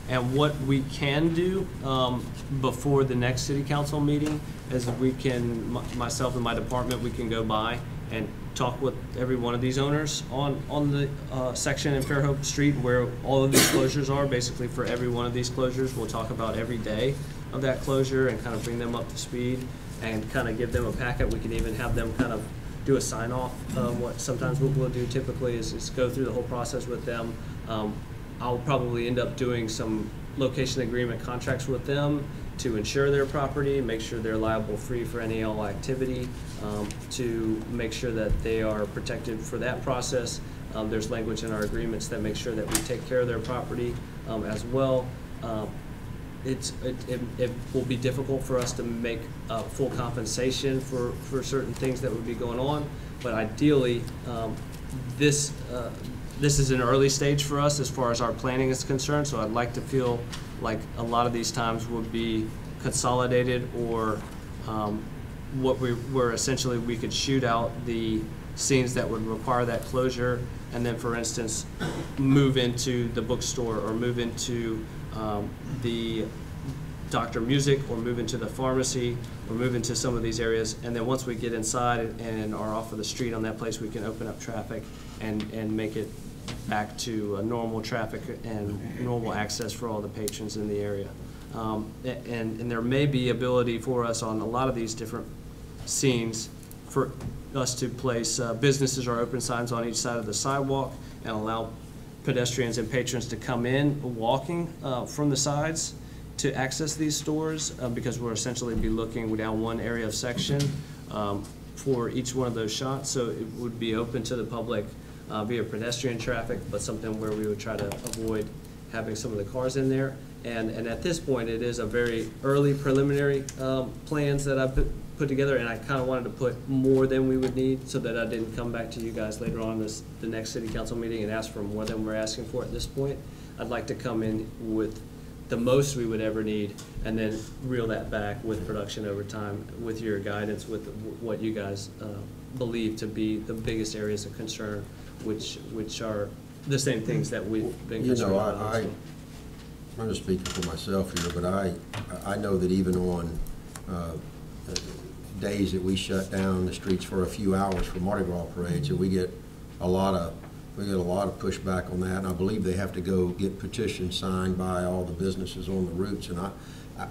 and what we can do, um, before the next city council meeting is we can, m- myself and my department, we can go by and talk with every one of these owners on, on the, uh, section in Fairhope Street where all of these closures are, basically for every one of these closures. We'll talk about every day of that closure and kind of bring them up to speed and kind of give them a packet. We can even have them kind of do a sign off. Um, what sometimes what we'll do typically is, is go through the whole process with them. Um, I'll probably end up doing some location agreement contracts with them to insure their property, make sure they're liable free for any all activity, um, to make sure that they are protected for that process. Um, there's language in our agreements that make sure that we take care of their property um, as well. It's, it, it, it will be difficult for us to make, full compensation for, for certain things that would be going on. But ideally, um, this, uh, this is an early stage for us as far as our planning is concerned, so I'd like to feel like a lot of these times would be consolidated or, um, what we, where essentially we could shoot out the scenes that would require that closure, and then, for instance, move into the bookstore or move into um, the Dr. Music or move into the pharmacy or move into some of these areas. And then once we get inside and are off of the street on that place, we can open up traffic and, and make it back to normal traffic and normal access for all the patrons in the area. Um, And, and there may be ability for us on a lot of these different scenes for us to place uh, businesses or open signs on each side of the sidewalk and allow pedestrians and patrons to come in walking uh, from the sides to access these stores, uh, because we're essentially be looking down one area of section um, for each one of those shots. So it would be open to the public uh, via pedestrian traffic, but something where we would try to avoid having some of the cars in there. And, and at this point, it is a very early preliminary um, plans that I've put- together, and I kind of wanted to put more than we would need so that I didn't come back to you guys later on this, the next city council meeting and ask for more than we're asking for at this point. I'd like to come in with the most we would ever need, and then reel that back with production over time, with your guidance, with what you guys uh, believe to be the biggest areas of concern, which, which are the same things that we've been You concerned know, about. I, I, I'm just speaking for myself here, but I, I know that even on, uh, days that we shut down the streets for a few hours for Mardi Gras parades, and we get a lot of we get a lot of pushback on that, and I believe they have to go get petitions signed by all the businesses on the routes, and I,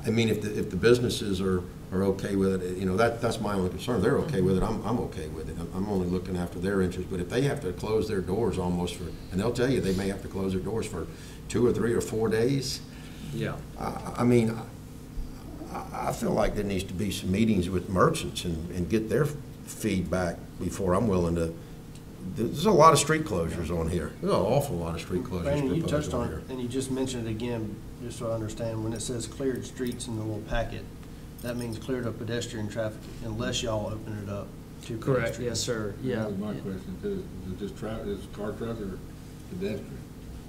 I mean, if the, if the businesses are, are okay with it, you know, that, that's my only concern, they're okay with it, I'm, I'm okay with it, I'm, I'm only looking after their interests, but if they have to close their doors almost for, and they'll tell you, they may have to close their doors for two or three or four days, Yeah. I, I mean, I, I feel like there needs to be some meetings with merchants and, and get their feedback before I'm willing to, there's a lot of street closures on here. There's an awful lot of street closures Brandon, you touched on on here. it, and you just mentioned it again, just so I understand, when it says cleared streets in the little packet, that means cleared up pedestrian traffic unless y'all open it up to Correct, pedestrians. yes, sir, yeah. That was my question too. Is it just tra, is car truck or pedestrian?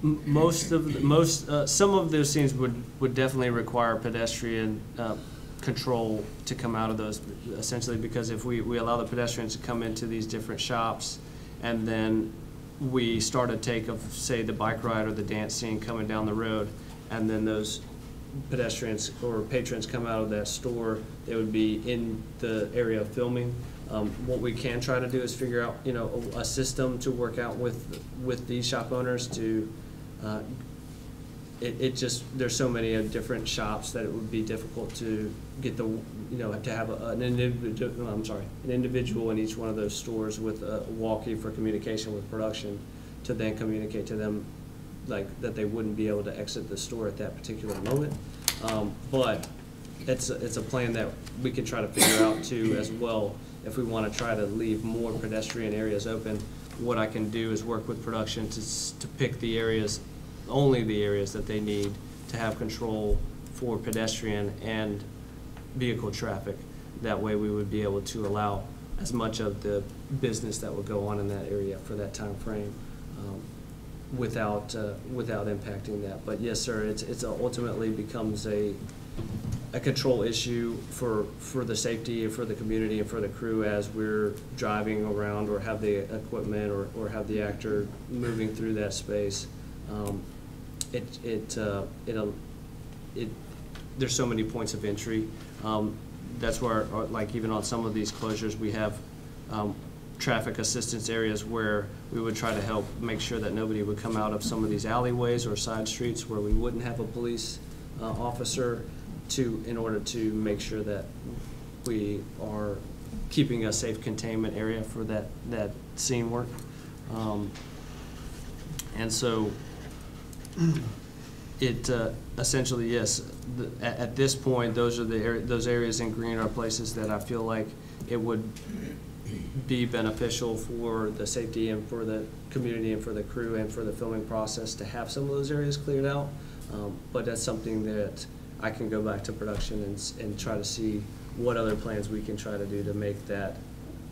Most of, the- most, uh, some of those things would, would definitely require pedestrian, uh, control to come out of those, essentially, because if we, we allow the pedestrians to come into these different shops, and then we start a take of, say, the bike ride or the dance scene coming down the road, and then those pedestrians or patrons come out of that store, they would be in the area of filming. Um, what we can try to do is figure out, you know, a, a system to work out with, with these shop owners to, uh, it, it just, there's so many different shops that it would be difficult to get the, you know, to have a- an individual, I'm sorry, an individual in each one of those stores with a walkie for communication with production to then communicate to them, like, that they wouldn't be able to exit the store at that particular moment. Um, But it's, a- it's a plan that we can try to figure out too as well. If we want to try to leave more pedestrian areas open, what I can do is work with production to, to pick the areas, only the areas that they need to have control for pedestrian and vehicle traffic. That way, we would be able to allow as much of the business that would go on in that area for that time frame um, without, uh, without impacting that. But yes, sir, it's, it's ultimately becomes a, a control issue for, for the safety and for the community and for the crew as we're driving around or have the equipment or, or have the actor moving through that space. Um, It, it, uh, it'll, it, there's so many points of entry. Um, That's where, uh, like even on some of these closures, we have um, traffic assistance areas where we would try to help make sure that nobody would come out of some of these alleyways or side streets where we wouldn't have a police uh, officer to, in order to make sure that we are keeping a safe containment area for that, that scene work. Um, And so it, uh, essentially, yes, the- at, at this point, those are the, area- those areas in green are places that I feel like it would be beneficial for the safety and for the community and for the crew and for the filming process to have some of those areas cleared out. Um, But that's something that I can go back to production and, and try to see what other plans we can try to do to make that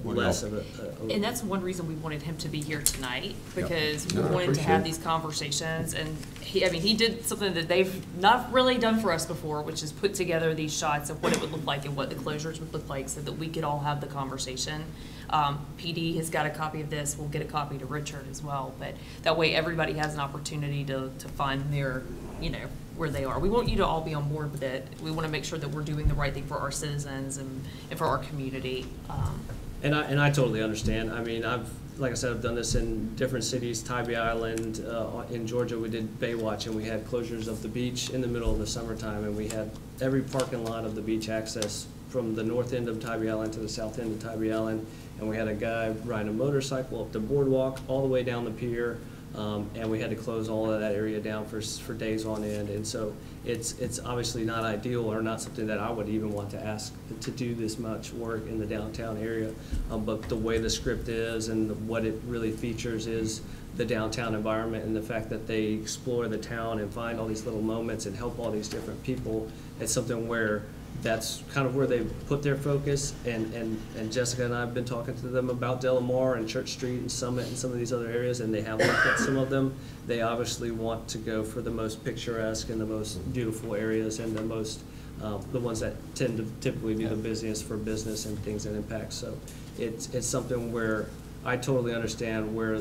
What less else? of a- a. a- And that's one reason we wanted him to be here tonight, because we No, I wanted to appreciate have it. these conversations, and he, I mean, he did something that they've not really done for us before, which is put together these shots of what it would look like and what the closures would look like, so that we could all have the conversation. Um, PD has got a copy of this, we'll get a copy to Richard as well, but that way everybody has an opportunity to, to find their, you know, where they are. We want you to all be on board with it, we wanna make sure that we're doing the right thing for our citizens and, and for our community. Um, And I, and I totally understand. I mean, I've, like I said, I've done this in different cities, Tybee Island, uh, in Georgia, we did Baywatch, and we had closures of the beach in the middle of the summertime, and we had every parking lot of the beach access from the north end of Tybee Island to the south end of Tybee Island, and we had a guy riding a motorcycle up the boardwalk, all the way down the pier, um, and we had to close all of that area down for, for days on end, and so it's, it's obviously not ideal, or not something that I would even want to ask to do this much work in the downtown area, um, but the way the script is and what it really features is the downtown environment and the fact that they explore the town and find all these little moments and help all these different people, it's something where that's kind of where they put their focus, and, and, and Jessica and I have been talking to them about De La Mare and Church Street and Summit and some of these other areas, and they have looked at some of them. They obviously want to go for the most picturesque and the most beautiful areas and the most, um, the ones that tend to typically be the busiest for business and things that impact, so it's, it's something where I totally understand where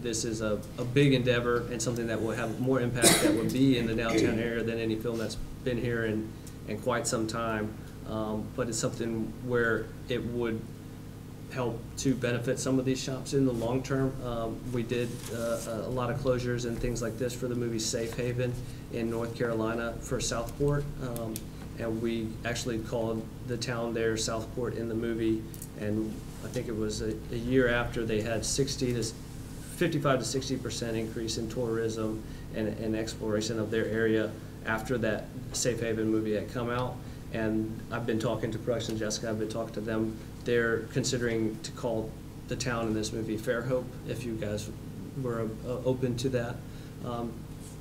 this is a, a big endeavor and something that will have more impact that would be in the downtown area than any film that's been here in, in quite some time. Um, but it's something where it would help to benefit some of these shops in the long term. Um, We did uh, a lot of closures and things like this for the movie Safe Haven in North Carolina for Southport. Um, And we actually called the town there Southport in the movie. And I think it was a, a year after, they had 60 to, 55 to 60 percent increase in tourism and, and exploration of their area after that Safe Haven movie had come out. And I've been talking to production, Jessica, I've been talking to them. They're considering to call the town in this movie Fairhope, if you guys were uh, open to that. Um,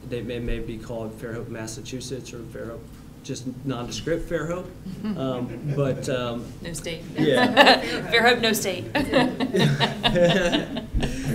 They may, may be called Fairhope, Massachusetts, or Fairhope, just nondescript Fairhope. Um, But, um, No state. Yeah. Fairhope, no state.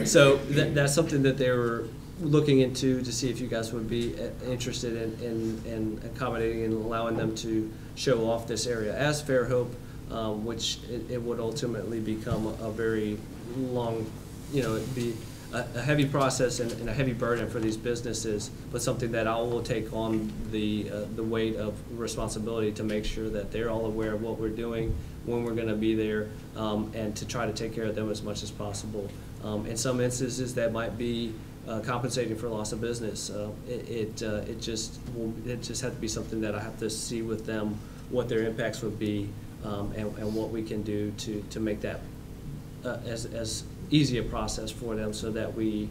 So that, that's something that they were looking into to see if you guys would be uh, interested in, in, in accommodating and allowing them to show off this area as Fairhope, um, which it, it would ultimately become a, very long, you know, it'd be a, a heavy process and, and a heavy burden for these businesses, but something that I will take on the, uh, the weight of responsibility to make sure that they're all aware of what we're doing, when we're gonna be there, um, and to try to take care of them as much as possible. Um, in some instances, that might be uh, compensating for loss of business. Uh, It, it, uh, it just, will it just had to be something that I have to see with them, what their impacts would be, um, and, and what we can do to, to make that uh, as, as easy a process for them so that we,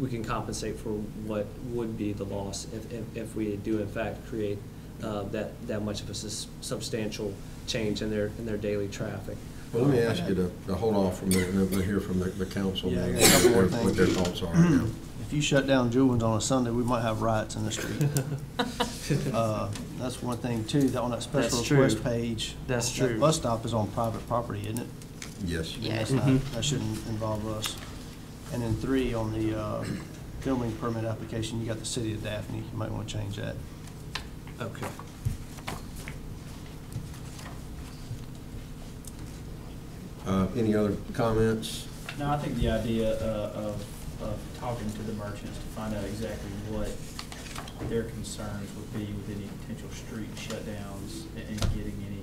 we can compensate for what would be the loss if, if, if we do in fact create uh, that, that much of a substantial change in their, in their daily traffic. Well, let me ask you to, to hold off from there, and then hear from the, the council, Yeah, and a couple more what their things. thoughts are. yeah. If you shut down Julwin's on a Sunday, we might have riots in the street. Uh, That's one thing too, that on that special That's true. request page. That's that true. bus stop is on private property, isn't it? Yes. Yeah. That's not, Mhm. that shouldn't involve us. And then three, on the uh, filming permit application, you got the city of Daphne, you might want to change that. Okay. Uh, any other comments? No, I think the idea uh, of, of talking to the merchants to find out exactly what their concerns would be with any potential street shutdowns and and getting any,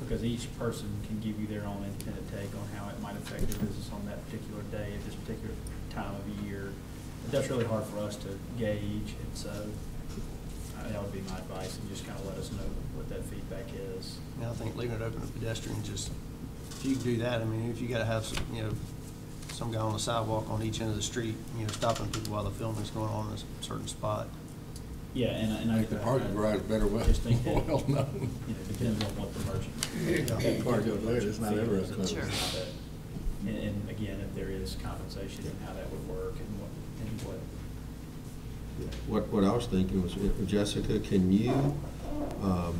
because each person can give you their own independent take on how it might affect their business on that particular day at this particular time of year. But that's really hard for us to gauge, and so uh, that would be my advice, and just kind of let us know what that feedback is. And I think leaving it open to pedestrians, just, if you can do that, I mean, if you gotta have, some, you know, some guy on the sidewalk on each end of the street, you know, stopping people while the filming's going on in a certain spot. Yeah, and, and I. Make the parking garage better well, Just think that, well you know, known. depends on what the merchant. Yeah, park up there, it's not ever a close. Sure. And, and again, if there is compensation and how that would work and what, and what, What, what I was thinking was, uh, Jessica, can you, um,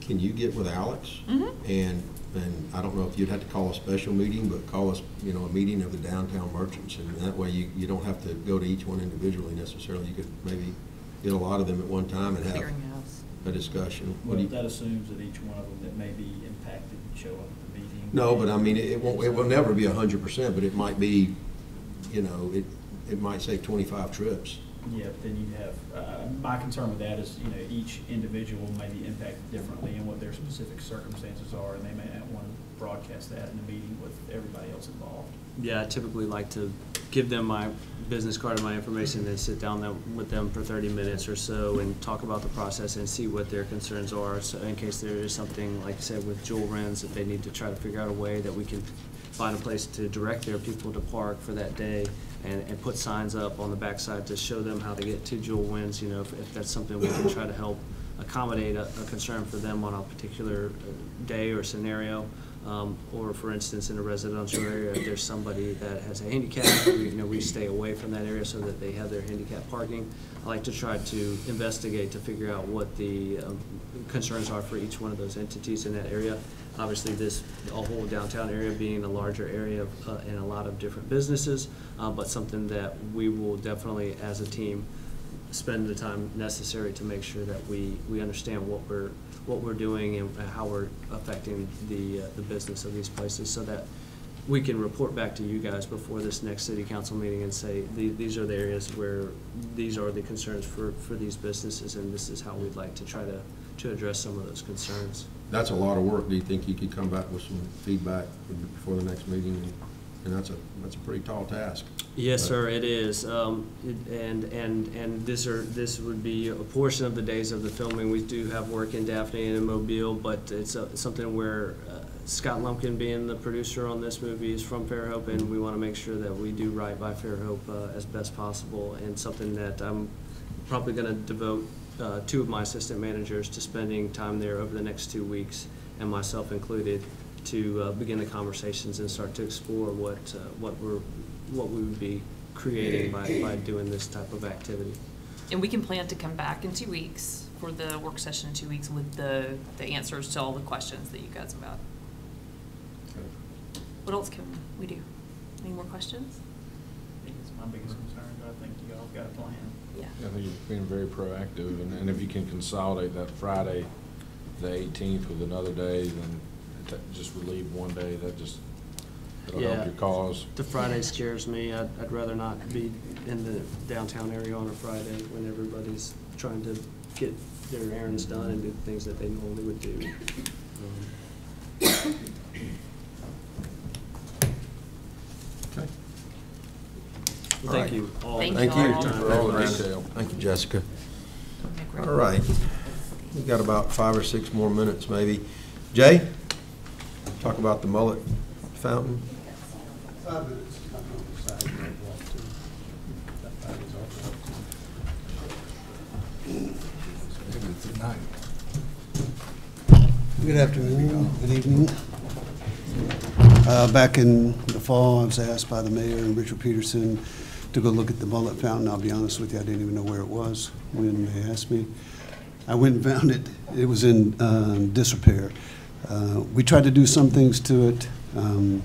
can you get with Alex? Mhm. And, and I don't know if you'd have to call a special meeting, but call us, you know, a meeting of the downtown merchants. And that way you, you don't have to go to each one individually necessarily. You could maybe get a lot of them at one time and have a discussion. What well, do you- that assumes that each one of them that may be impacted show up at the meeting. No, but I mean, it it won't, it will never be a hundred percent, but it might be, you know, it, it might save twenty-five trips. Yeah, but then you'd have, uh, my concern with that is, you know, each individual may be impacted differently and what their specific circumstances are, and they may not want to broadcast that in a meeting with everybody else involved. Yeah, I typically like to give them my business card and my information, then sit down them- with them for thirty minutes or so and talk about the process and see what their concerns are. So in case there is something, like I said, with Julwin's, that they need to try to figure out a way that we can find a place to direct their people to park for that day and, and put signs up on the backside to show them how to get to Julwin's, you know, if, if that's something we can try to help accommodate a, a concern for them on a particular uh, day or scenario. Um, Or for instance, in a residential area, if there's somebody that has a handicap, we- you know, we stay away from that area so that they have their handicap parking. I like to try to investigate to figure out what the um, concerns are for each one of those entities in that area. Obviously, this, whole downtown area being a larger area of, uh, and a lot of different businesses, uh, but something that we will definitely, as a team, spend the time necessary to make sure that we, we understand what we're, what we're doing and how we're affecting the, uh, the business of these places so that we can report back to you guys before this next city council meeting and say, these are the areas where, these are the concerns for, for these businesses, and this is how we'd like to try to, to address some of those concerns. That's a lot of work. Do you think you could come back with some feedback before the next meeting? And that's a, that's a pretty tall task. Yes, sir, it is. Um, it- And, and, and this are, this would be a portion of the days of the filming. We do have work in Daphne and in Mobile, but it's uh, something where uh, Scott Lumpkin, being the producer on this movie, is from Fairhope, and we want to make sure that we do right by Fairhope uh, as best possible, and something that I'm probably going to devote uh, two of my assistant managers to spending time there over the next two weeks, and myself included, to uh, begin the conversations and start to explore what, uh, what we're, what we would be creating by, by doing this type of activity. And we can plan to come back in two weeks for the work session in two weeks with the, the answers to all the questions that you guys have had. What else can we do? Any more questions? I think it's my biggest concern, but I think y'all got a plan. Yeah. I think you're being very proactive, and, and if you can consolidate that Friday, the eighteenth with another day, then that just relieve one day, that just, it'll Yeah. help your cause. The Friday scares me. I'd, I'd rather not be in the downtown area on a Friday when everybody's trying to get their errands done and do the things that they normally would do. Um, Okay. Well, Thank you all. Thank Thank you you for all the detail. Thank you, Jessica. All right. We've got about five or six more minutes, maybe. Jay, talk about the mullet fountain. Maybe it's. Good afternoon, good evening. Uh, Back in the fall, I was asked by the mayor and Richard Peterson to go look at the mullet Fountain. I'll be honest with you, I didn't even know where it was when they asked me. I went and found it. It was in um, disrepair. Uh, We tried to do some things to it. Um,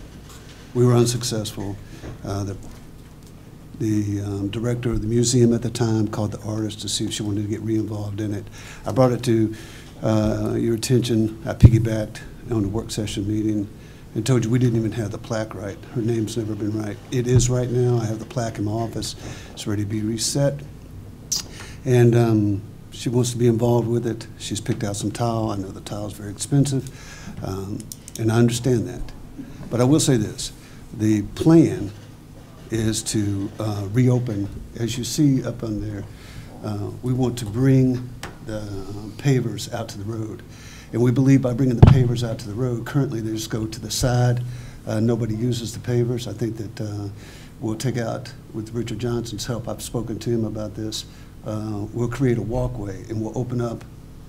We were unsuccessful. Uh, The the um, director of the museum at the time called the artist to see if she wanted to get re-involved in it. I brought it to uh, your attention. I piggybacked on the work session meeting and told you we didn't even have the plaque right. Her name's never been right. It is right now. I have the plaque in my office. It's ready to be reset. And um, she wants to be involved with it. She's picked out some tile. I know the tile's very expensive, um, and I understand that. But I will say this, the plan is to uh, reopen, as you see up on there, uh, we want to bring the pavers out to the road. And we believe by bringing the pavers out to the road, currently they just go to the side. Uh, Nobody uses the pavers. I think that uh, we'll take out, with Richard Johnson's help, I've spoken to him about this, uh, we'll create a walkway and we'll open up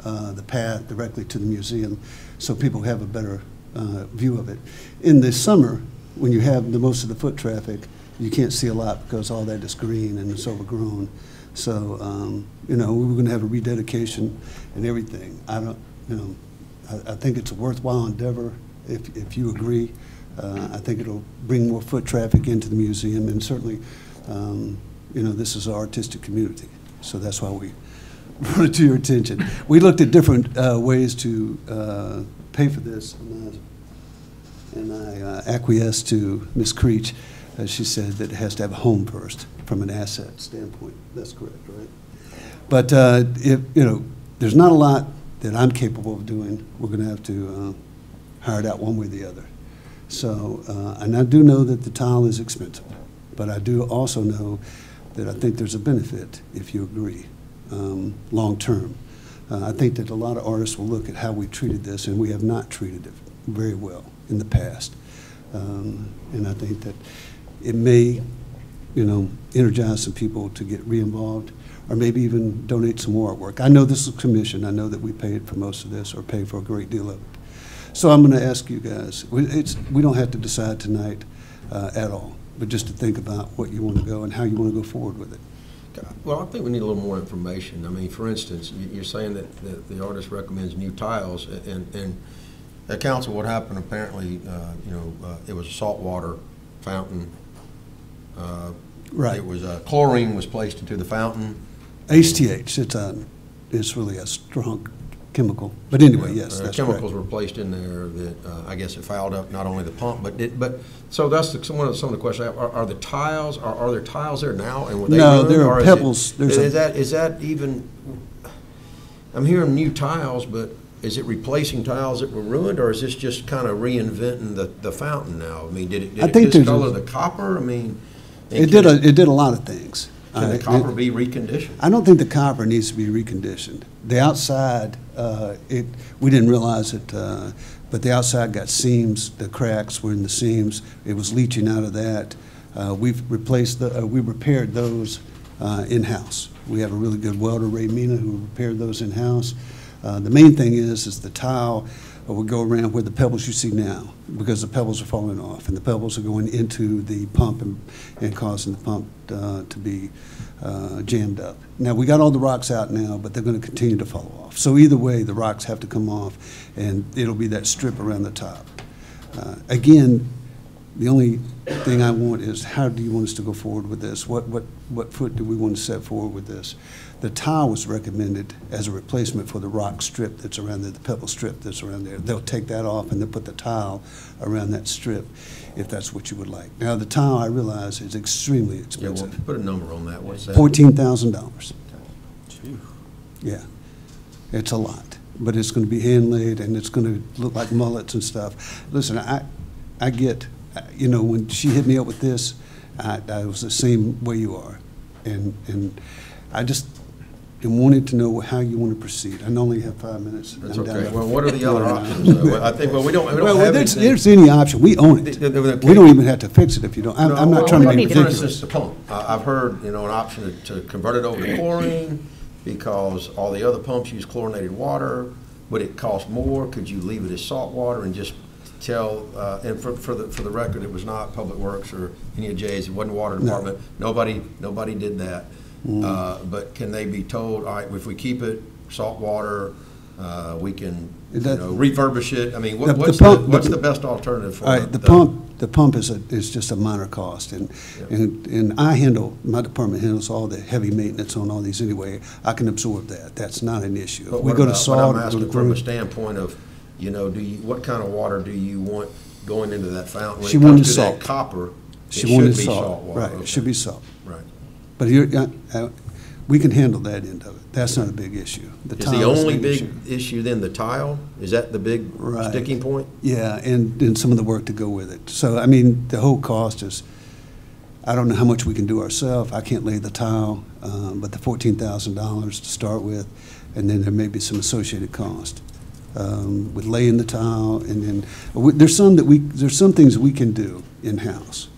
uh, the path directly to the museum so people have a better uh, view of it. In the summer, when you have the most of the foot traffic, you can't see a lot because all that is green and it's overgrown. So, um, you know, we we're going to have a rededication and everything. I don't, you know, I, I think it's a worthwhile endeavor if, if you agree. Uh, I think it'll bring more foot traffic into the museum and certainly, um, you know, this is our artistic community. So that's why we brought it to your attention. We looked at different uh, ways to uh, pay for this. And I, and I uh, acquiesced to Ms. Creech. She said that it has to have a home first, from an asset standpoint. That's correct, right? But uh, if, you know, there's not a lot that I'm capable of doing. We're going to have to uh, hire it out one way or the other. So, uh, and I do know that the tile is expensive, but I do also know that I think there's a benefit, if you agree, um, long-term. Uh, I think that a lot of artists will look at how we treated this, and we have not treated it very well in the past. Um, And I think that it may, you know, energize some people to get re-involved, or maybe even donate some more artwork. I know this is a commission, I know that we paid for most of this, or paid for a great deal of it. So I'm going to ask you guys, we- it's, we don't have to decide tonight uh, at all, but just to think about what you want to go and how you want to go forward with it. Well, I think we need a little more information. I mean, for instance, you- you're saying that, that the artist recommends new tiles, and, and at council, what happened apparently, uh, you know, uh, it was a saltwater fountain. Uh, Right. It was, uh, chlorine was placed into the fountain. HTH, it's a, it's really a strong chemical. But anyway, yes, Uh, that's correct. Chemicals were placed in there that, uh, I guess it fouled up not only the pump, but it, but, so that's the, some of, some of the questions I have. Are, are the tiles, are, are there tiles there now and were they No, ruined, there are or is it- pebbles. There's a- Is that, is that even, I'm hearing new tiles, but is it replacing tiles that were ruined, or is this just kind of reinventing the, the fountain now? I mean, did it, I it think there's a- discolor the copper? I mean. It did, a- it did a lot of things. Can the Uh, copper it- be reconditioned? I don't think the copper needs to be reconditioned. The outside, uh, it, we didn't realize it, uh, but the outside got seams, the cracks were in the seams, it was leaching out of that. Uh, We've replaced, the uh, we repaired those uh, in-house. We have a really good welder, Ray Mina, who repaired those in-house. Uh, The main thing is, is the tile will go around where the pebbles you see now, because the pebbles are falling off, and the pebbles are going into the pump and and causing the pump uh, to be uh, jammed up. Now, we got all the rocks out now, but they're going to continue to fall off. So either way, the rocks have to come off, and it'll be that strip around the top. Uh, Again, the only thing I want is, how do you want us to go forward with this? What, what, what foot do we want to set forward with this? The tile was recommended as a replacement for the rock strip that's around there, the pebble strip that's around there. They'll take that off and they'll put the tile around that strip, if that's what you would like. Now, the tile, I realize, is extremely expensive. Yeah, well, put a number on that, what's that? Fourteen thousand dollars. Yeah, it's a lot, but it's gonna be hand laid and it's gonna look like mullets and stuff. Listen, I, I get, you know, when she hit me up with this, I, I was the same way you are. And, and I just am wanted to know how you want to proceed. I only have five minutes. That's I'm okay. Well, what are the other options, though? I think, well, we don't, we Well, don't have there's, anything. there's any option, we own it. The- the- the- We don't even have to fix it if you don't, I'm, I'm well, not trying to be to- For ridiculous. instance, the pump. I- I've heard, you know, an option to to convert it over to chlorine because all the other pumps use chlorinated water. Would it cost more? Could you leave it as salt water and just tell, uh, and for, for the, for the record, it was not Public Works or any of Jay's, it wasn't Water Department. Nobody, nobody did that. Mm. Uh, But can they be told, all right, if we keep it salt water, uh, we can, That- know, refurbish it? I mean, what- the what's the, pump- what's the- the best alternative for? All right, the pump, the pump is a, is just a minor cost, and, and, and I handle, my department handles all the heavy maintenance on all these anyway. I can absorb that, that's not an issue. But If we go to salt, I'm we go to asking from a standpoint of, you know, do you, what kind of water do you want going into that fountain? When She wanted comes to that salt. Copper, it She should wanted be salt, salt water. right, it should be salt. But here, uh, uh, we can handle that end of it, that's not a big issue. Is tile the only big issue. issue then the tile? Is that the big Right. sticking point? Yeah, and, and some of the work to go with it. So, I mean, the whole cost is, I don't know how much we can do ourselves. I can't lay the tile, um, but the fourteen thousand dollars to start with, and then there may be some associated cost um, with laying the tile, and then, there's some that we, there's some things we can do in-house.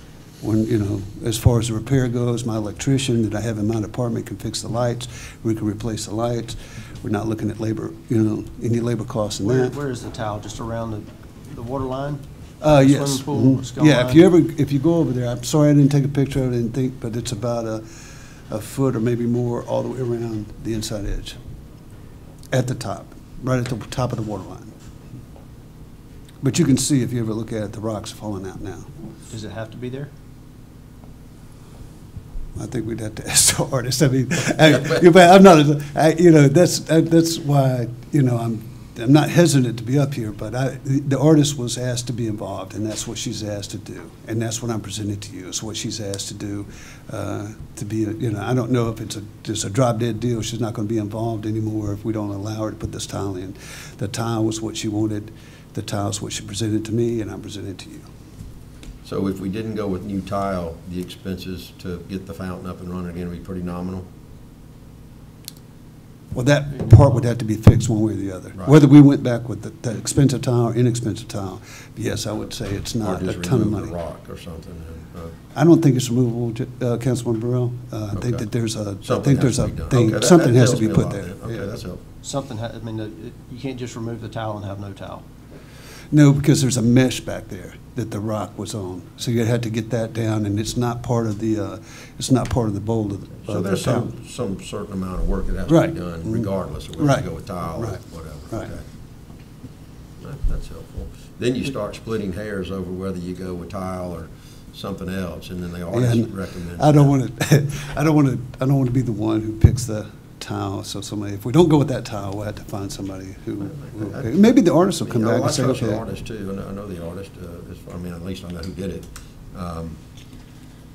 When, you know, as far as the repair goes, my electrician that I have in my department can fix the lights, we can replace the lights. We're not looking at labor, you know, any labor costs in Where, that. where is the tile? Just around the, the water line? Uh, Swimming yes. pool, mhm. scum Yeah, if you ever, if you go over there, I'm sorry I didn't take a picture of it, I didn't think, but it's about a, a foot or maybe more all the way around the inside edge. At the top, right at the top of the water line. But you can see, if you ever look at it, the rocks falling out now. Does it have to be there? I think we'd have to ask the artist. I mean, I, know, I'm not, I, you know, that's, that's why, you know, I'm, I'm not hesitant to be up here, but I, the artist was asked to be involved, and that's what she's asked to do. And that's what I'm presenting to you, is what she's asked to do, uh, to be, a- you know, I don't know if it's a, just a drop dead deal, she's not gonna be involved anymore if we don't allow her to put this tile in. The tile was what she wanted, the tile's what she presented to me, and I'm presented to you. So if we didn't go with new tile, the expenses to get the fountain up and running again would be pretty nominal? Well, that part would have to be fixed one way or the other. Right. Whether we went back with the- the expensive tile or inexpensive tile, yes, I would say it's not a ton of money. rock or something? and, uh, I don't think it's removable, uh, Councilman Burrell. Uh, I think that there's a, I Something think there's a to be done. thing, Okay, that- something that has to be put there. Okay, Yeah. that's helpful. Something, ha- I mean, it- you can't just remove the tile and have no tile. No, because there's a mesh back there that the rock was on. So you had to get that down, and it's not part of the, uh, it's not part of the bowl of the So of there's fountain. some, some certain amount of work that has to be done regardless of whether Right. you go with tile or whatever. Right. Okay. That- That's helpful. Then you start splitting hairs over whether you go with tile or something else, and then they artist And recommends. I don't want to, I don't want to, I don't want to be the one who picks the tile, so somebody, if we don't go with that tile, we'll have to find somebody who, who- maybe the artist will come You know, back and say, I trust the okay. artist too, and I know the artist, uh, is- I mean, at least I know who did it. Um,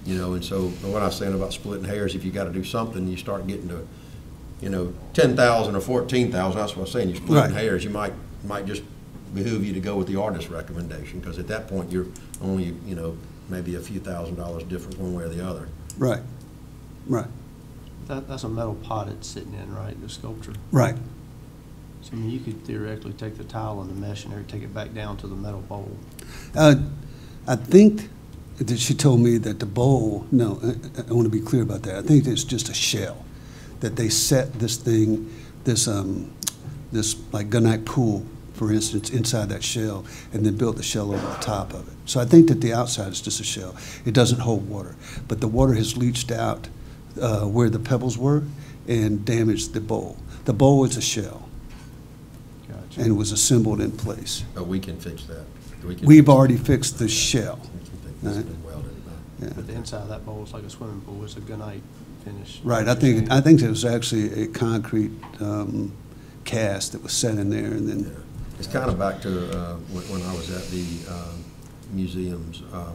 You know, and so, what I was saying about splitting hairs, if you gotta do something, you start getting to, you know, ten thousand or fourteen thousand, that's what I'm saying, you're splitting Right. hairs, you might, might just behoove you to go with the artist's recommendation, because at that point, you're only, you know, maybe a few thousand dollars different one way or the other. Right, right, That, that's a metal pot it's sitting in, right, the sculpture? right. So, I mean, you could theoretically take the tile and the mesh and everything, take it back down to the metal bowl. Uh, I think that she told me that the bowl, no, I- I, I want to be clear about that. I think it's just a shell, that they set this thing, this, um, this like gunite pool, for instance, inside that shell, and then built the shell over the top of it. So I think that the outside is just a shell. It doesn't hold water. But the water has leached out uh, where the pebbles were and damaged the bowl. The bowl is a shell Gotcha. and was assembled in place. But we can fix that. We can- We've already fixed the shell. we can fix this Right. and weld it. Yeah. But the inside of that bowl is like a swimming pool, it's a gunite finish. Right, I think, I think it was actually a concrete um, cast that was set in there and Yeah. then, It's kind of back to uh, when when I was at the um, museum's um, uh,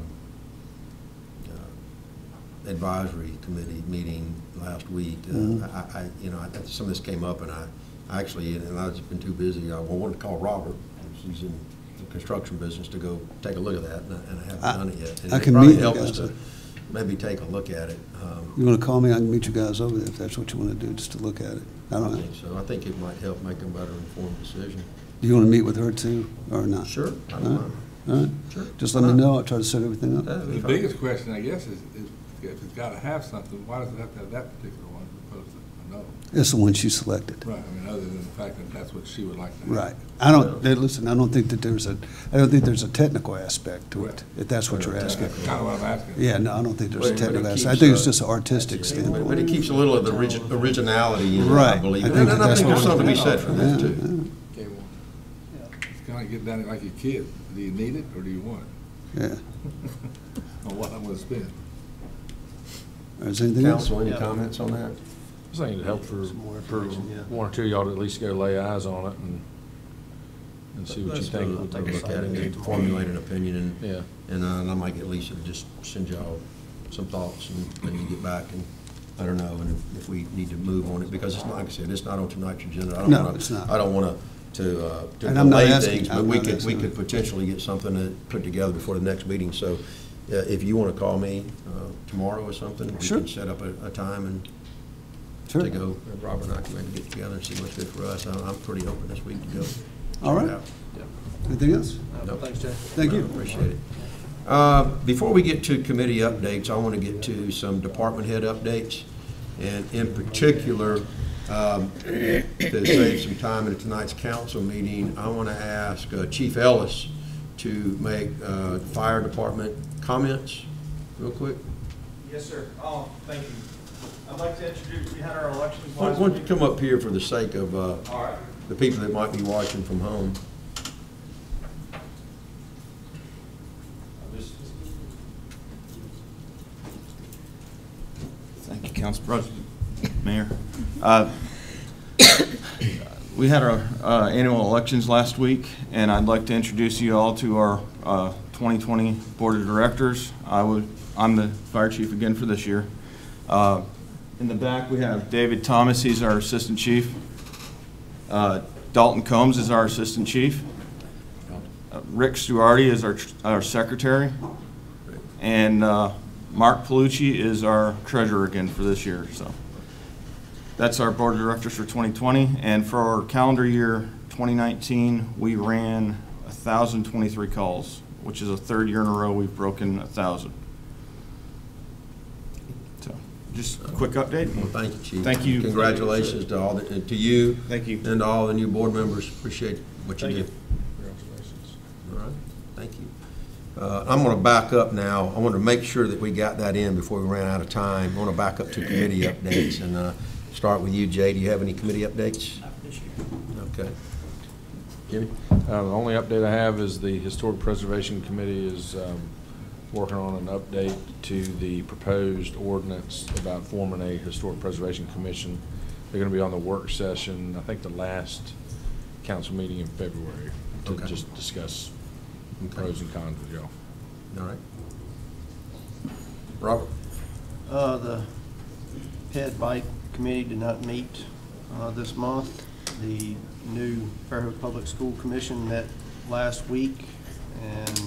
advisory committee meeting last week. Uh, Mhm. I, I- you know, I some of this came up, and I I actually, and I've just been too busy, I wanted to call Robert, he's in the construction business, to go take a look at that, and I and I haven't I- done it yet. And I it'd can probably meet you help us to Maybe take a look at it. Um, you want to call me, I can meet you guys over there if that's what you want to do, just to look at it. I I don't know. think so. I think it might help make a better informed decision. Do you want to meet with her too, or not? Sure, I All don't right, mind. all right. Sure. Just let me know, I'll try to set everything up. The biggest question, I guess, is, is if it's gotta have something, why does it have to have that particular one as opposed to another? It's the one she selected. Right, I mean, other than the fact that that's what she would like to have. Right. I don't, they- listen, I don't think that there's a, I don't think there's a technical aspect to it, if that's what you're asking. That's kind of what I'm asking. Yeah, no, I don't think there's a But- but it technical aspect. I keeps, think it's uh, just an artistic But standpoint. but it keeps a little of the origi- originality, you know, I Right. believe. I And think that I that's think there's what something to be said for that, too. yeah. Okay, well, It's kind of get down like a kid. Do you need it or do you want it? Yeah. Or what I'm gonna spend? Is there anything else? Council, any Yeah. comments on that? I think it'd help for, Some more for information, yeah. one or two of y'all to at least go lay eyes on it and, and see what you Let's think. go Take a look at it and formulate an opinion, and, Yeah. and uh, I might get Lisa to just send y'all some thoughts, and then you get back, and, I don't know, and if- if we need to move on it, because it's not, like I said, it's not on tonight's agenda. I don't No, wanna- it's not. I don't want to, to, uh, to And I'm not delay asking- things, but I'm we not could, we asking. could potentially get something to put together before the next meeting, so uh, if you want to call me uh, tomorrow or something, we Sure. can set up a, a time and Sure. to go, and Robert and I can maybe get together and see what's good for us. I'm, I'm pretty open this week to go. All check it right. Anything else? No. Thanks, Jay. Thank you. Appreciate it. Uh, Before we get to committee updates, I want to get to some department head updates. And in particular, um, to save some time in tonight's council meeting, I want to ask uh, Chief Ellis to make uh, fire department comments real quick. Yes, sir. Oh, thank you. I'd like to introduce, we had our elections Why last why don't you week. come up here for the sake of uh, All right. the people that might be watching from home? Thank you, Council President, Mayor. Uh, We had our uh, annual elections last week, and I'd like to introduce you all to our uh, 2020 Board of Directors. I would, I'm the fire chief again for this year. Uh, In the back, we have David Thomas, he's our Assistant Chief. Uh, Dalton Combs is our Assistant Chief. Uh, Rick Stuardi is our our Secretary. And uh, Mark Palucci is our treasurer again for this year, so. That's our board of directors for 2020, and for our calendar year 2019, we ran 1,023 calls, which is a third year in a row we've broken a 1,000. So, just a quick update. Well, thank you, Chief. Thank you. Congratulations to all, the- to you. Thank you. And to all the new board members. Appreciate what you Thank do. you. Congratulations. All right, thank you. Uh, I'm going to back up now. I wanted to make sure that we got that in before we ran out of time. I want to back up to committee updates and uh, start with you, Jay. Do you have any committee updates? This year. Okay. Jimmy? Uh, The only update I have is the Historic Preservation Committee is um, working on an update to the proposed ordinance about forming a Historic Preservation Commission. They're gonna be on the work session, I think the last council meeting in February, to Okay. just discuss Okay. pros and cons with y'all. All right. Robert? Uh, the Ped Bike Committee did not meet, uh, this month. The new Fairhope Public School Commission met last week and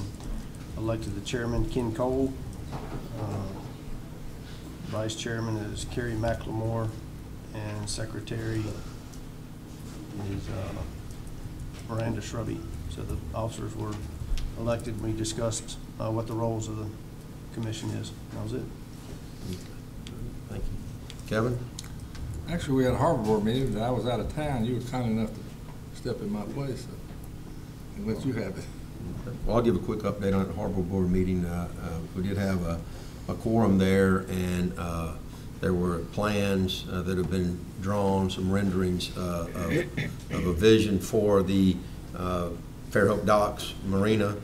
elected the chairman, Ken Cole. Uh, Vice chairman is Kerry McLemore, and secretary is, uh, Miranda Shrubby. So the officers were elected. We discussed, uh, what the roles of the commission is. That was it. Thank you. Kevin? Actually, we had a harbor board meeting, and I was out of town. You were kind enough to step in my place, and you have it. Well, I'll give a quick update on the Harbor Board meeting. Uh, uh, We did have a a quorum there, and uh, there were plans uh, that have been drawn, some renderings uh, of of a vision for the uh, Fairhope Docks Marina,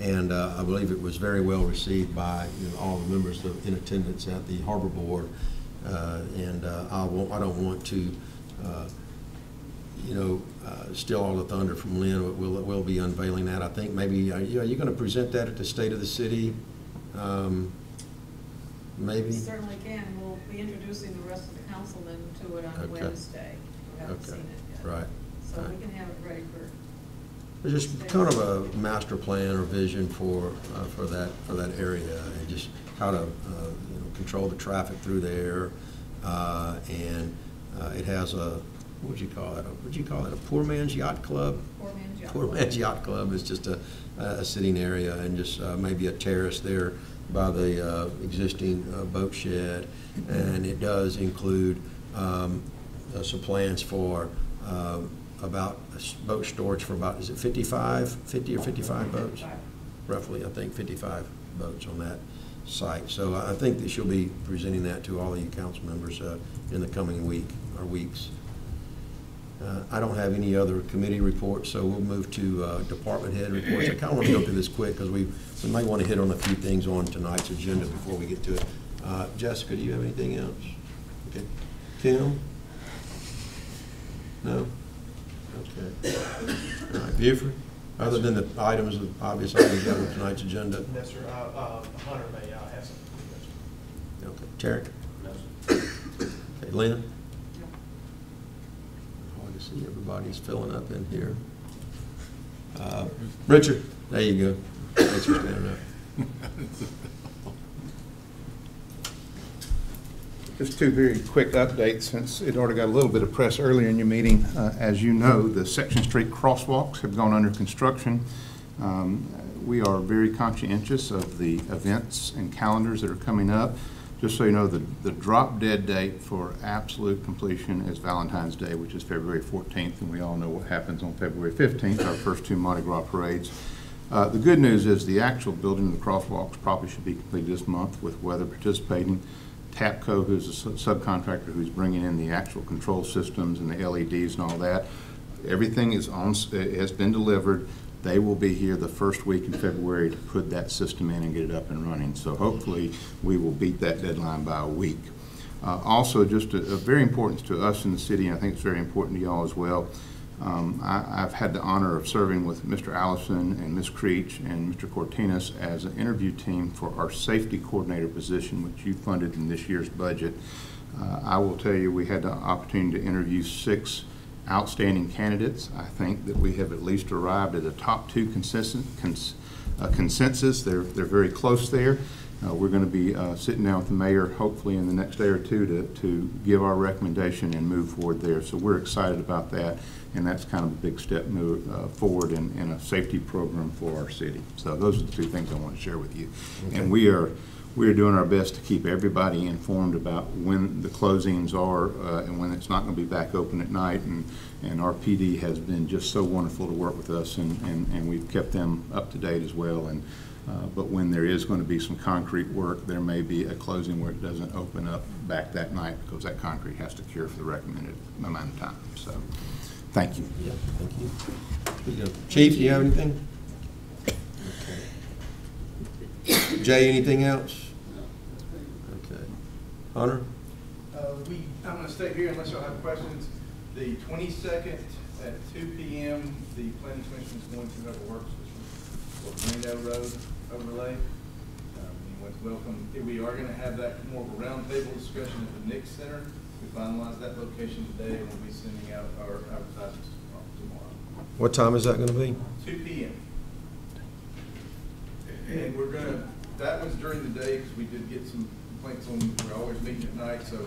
and I believe it was very well received by, you know, all the members in attendance at the Harbor Board. And I won't, I don't want to you know, uh, steal all the thunder from Lynn, we'll, we'll be unveiling that. I think maybe, are you, are you gonna present that at the State of the City? Um, Maybe? Certainly can. We'll be introducing the rest of the councilmen to it on Okay. Wednesday. We haven't Okay. seen it yet. Right. So we can have it ready for, It's just kind of a master plan or vision for, uh, for that, for that area, and just how to, uh, you know, control the traffic through there. Uh, And uh, it has a, what would you call it? What'd you call it? A poor man's yacht club? Poor Man's Yacht Poor Club. Man's Yacht Club is just a, a sitting area and just uh, maybe a terrace there by the uh, existing uh, boat shed. And it does include um, uh, some plans for uh, about a s- boat storage for about, is it 55, 50 or 55 boats? Roughly, I think 55 boats on that site. So I I think that she'll be presenting that to all of you council members uh, in the coming week or weeks. Uh, I don't have any other committee reports, so we'll move to uh, department head reports. I kind of want to go through this quick because we, we might want to hit on a few things on tonight's agenda before we get to it. Uh, Jessica, do you have anything else? Okay. Kim? No? Okay. All right, Buford, other than the items, of obvious items on tonight's agenda? Yes, sir. Uh, uh, Hunter may, uh, have some. Okay. Tarek? No, sir. Okay, Lynn? Everybody's filling up in here. Uh, Richard, there you go. Thanks for standing up. Just two very quick updates, since it already got a little bit of press earlier in your meeting. Uh, As you know, the Section Street crosswalks have gone under construction. Um, We are very conscientious of the events and calendars that are coming up. Just so you know, the, the drop dead date for absolute completion is Valentine's Day, which is February 14th, and we all know what happens on February 15th, our first two Mardi Gras parades. Uh, The good news is the actual building of the crosswalks probably should be completed this month with weather participating. TAPCO, who's a sub- subcontractor who's bringing in the actual control systems and the LEDs and all that, everything is on, has been delivered. They will be here the first week in February to put that system in and get it up and running. So hopefully, we will beat that deadline by a week. Uh, Also, just a very important to us in the city, and I think it's very important to y'all as well, um, I- I've had the honor of serving with Mr. Allison and Ms. Creech and Mr. Cortinas as an interview team for our safety coordinator position, which you funded in this year's budget. Uh, I will tell you, we had the opportunity to interview six outstanding candidates. I think that we have at least arrived at a top two consensus, cons- uh, consensus. They're, they're very close there. Uh, We're going to be uh, sitting down with the mayor hopefully in the next day or two to, to give our recommendation and move forward there. So we're excited about that, and that's kind of a big step move uh, forward in, in a safety program for our city. So those are the two things I want to share with you. And we are, we are doing our best to keep everybody informed about when the closings are uh, and when it's not going to be back open at night. And, and our PD has been just so wonderful to work with us, and, and, and we've kept them up to date as well. And uh, But when there is going to be some concrete work, there may be a closing where it doesn't open up back that night because that concrete has to cure for the recommended amount of time. So, thank you. Yeah, thank you. You go. Chief, do you have anything? Okay. Jay, anything else? Hunter? Uh, we, I'm gonna stay here unless y'all have questions. The twenty-second at two P M, the planning commission is going to have a work session for Greeno Road overlay. Um, Anyone's welcome. We are gonna have that more of a roundtable discussion at the Nix Center. We finalized that location today, and we'll be sending out our advertisements tomorrow. What time is that gonna be? Two P M. And we're gonna, that was during the day, because we did get some complaints on, we're always meeting at night, so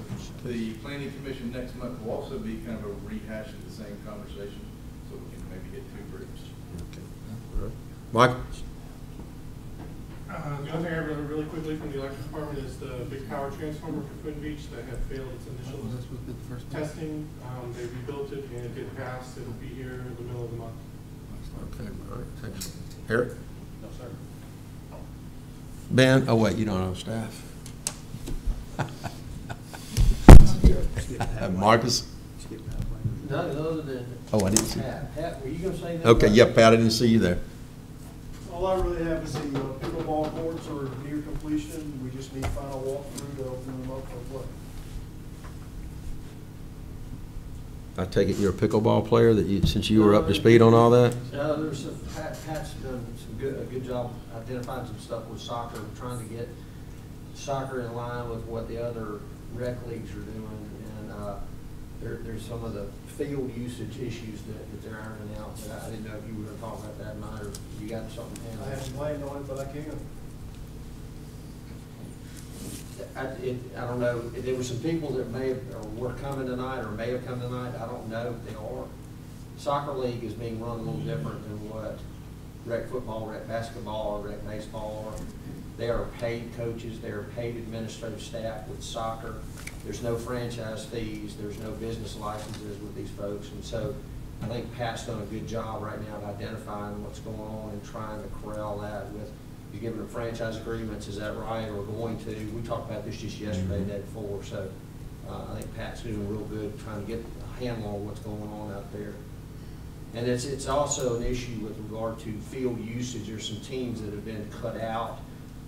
the planning commission next month will also be kind of a rehash of the same conversation, so we can maybe get two groups. Okay. Michael? Uh, The only thing I really, really quickly from the electric department is the big power transformer for Twin Beech that had failed its initial testing. Um, They rebuilt it and it did pass. It'll be here in the middle of the month. Okay, all right, thanks. Eric? No, sir. Ben? Oh, wait, you don't have staff? Uh, Marcus? None other than. Oh, I didn't see. Pat, Pat, were you gonna say that? Okay, yeah, Pat, I didn't see you there. All I really have is the uh, pickleball courts are near completion. We just need final walkthrough to open them up for play. I take it you're a pickleball player, that you, since you were up to speed on all that? Uh, there's some, Pat, Pat's done some good, a good job identifying some stuff with soccer, trying to get soccer in line with what the other rec leagues are doing. And, uh, there, there's some of the field usage issues that, that they're ironing out. But I didn't know if you were gonna talk about that tonight, or you got something I haven't planned on it, but I can. I, it, I don't know, there were some people that may have, or were coming tonight, or may have come tonight, I don't know if they are. Soccer league is being run a little different than what rec football, rec basketball, or rec baseball are. They are paid coaches, they are paid administrative staff with soccer. There's no franchise fees, there's no business licenses with these folks, and so I think Pat's done a good job right now of identifying what's going on and trying to corral that with, you're giving them franchise agreements, is that right, or going to? We talked about this just yesterday, day before, so, uh, I think Pat's doing real good, trying to get a handle on what's going on out there. And it's, it's also an issue with regard to field usage. There's some teams that have been cut out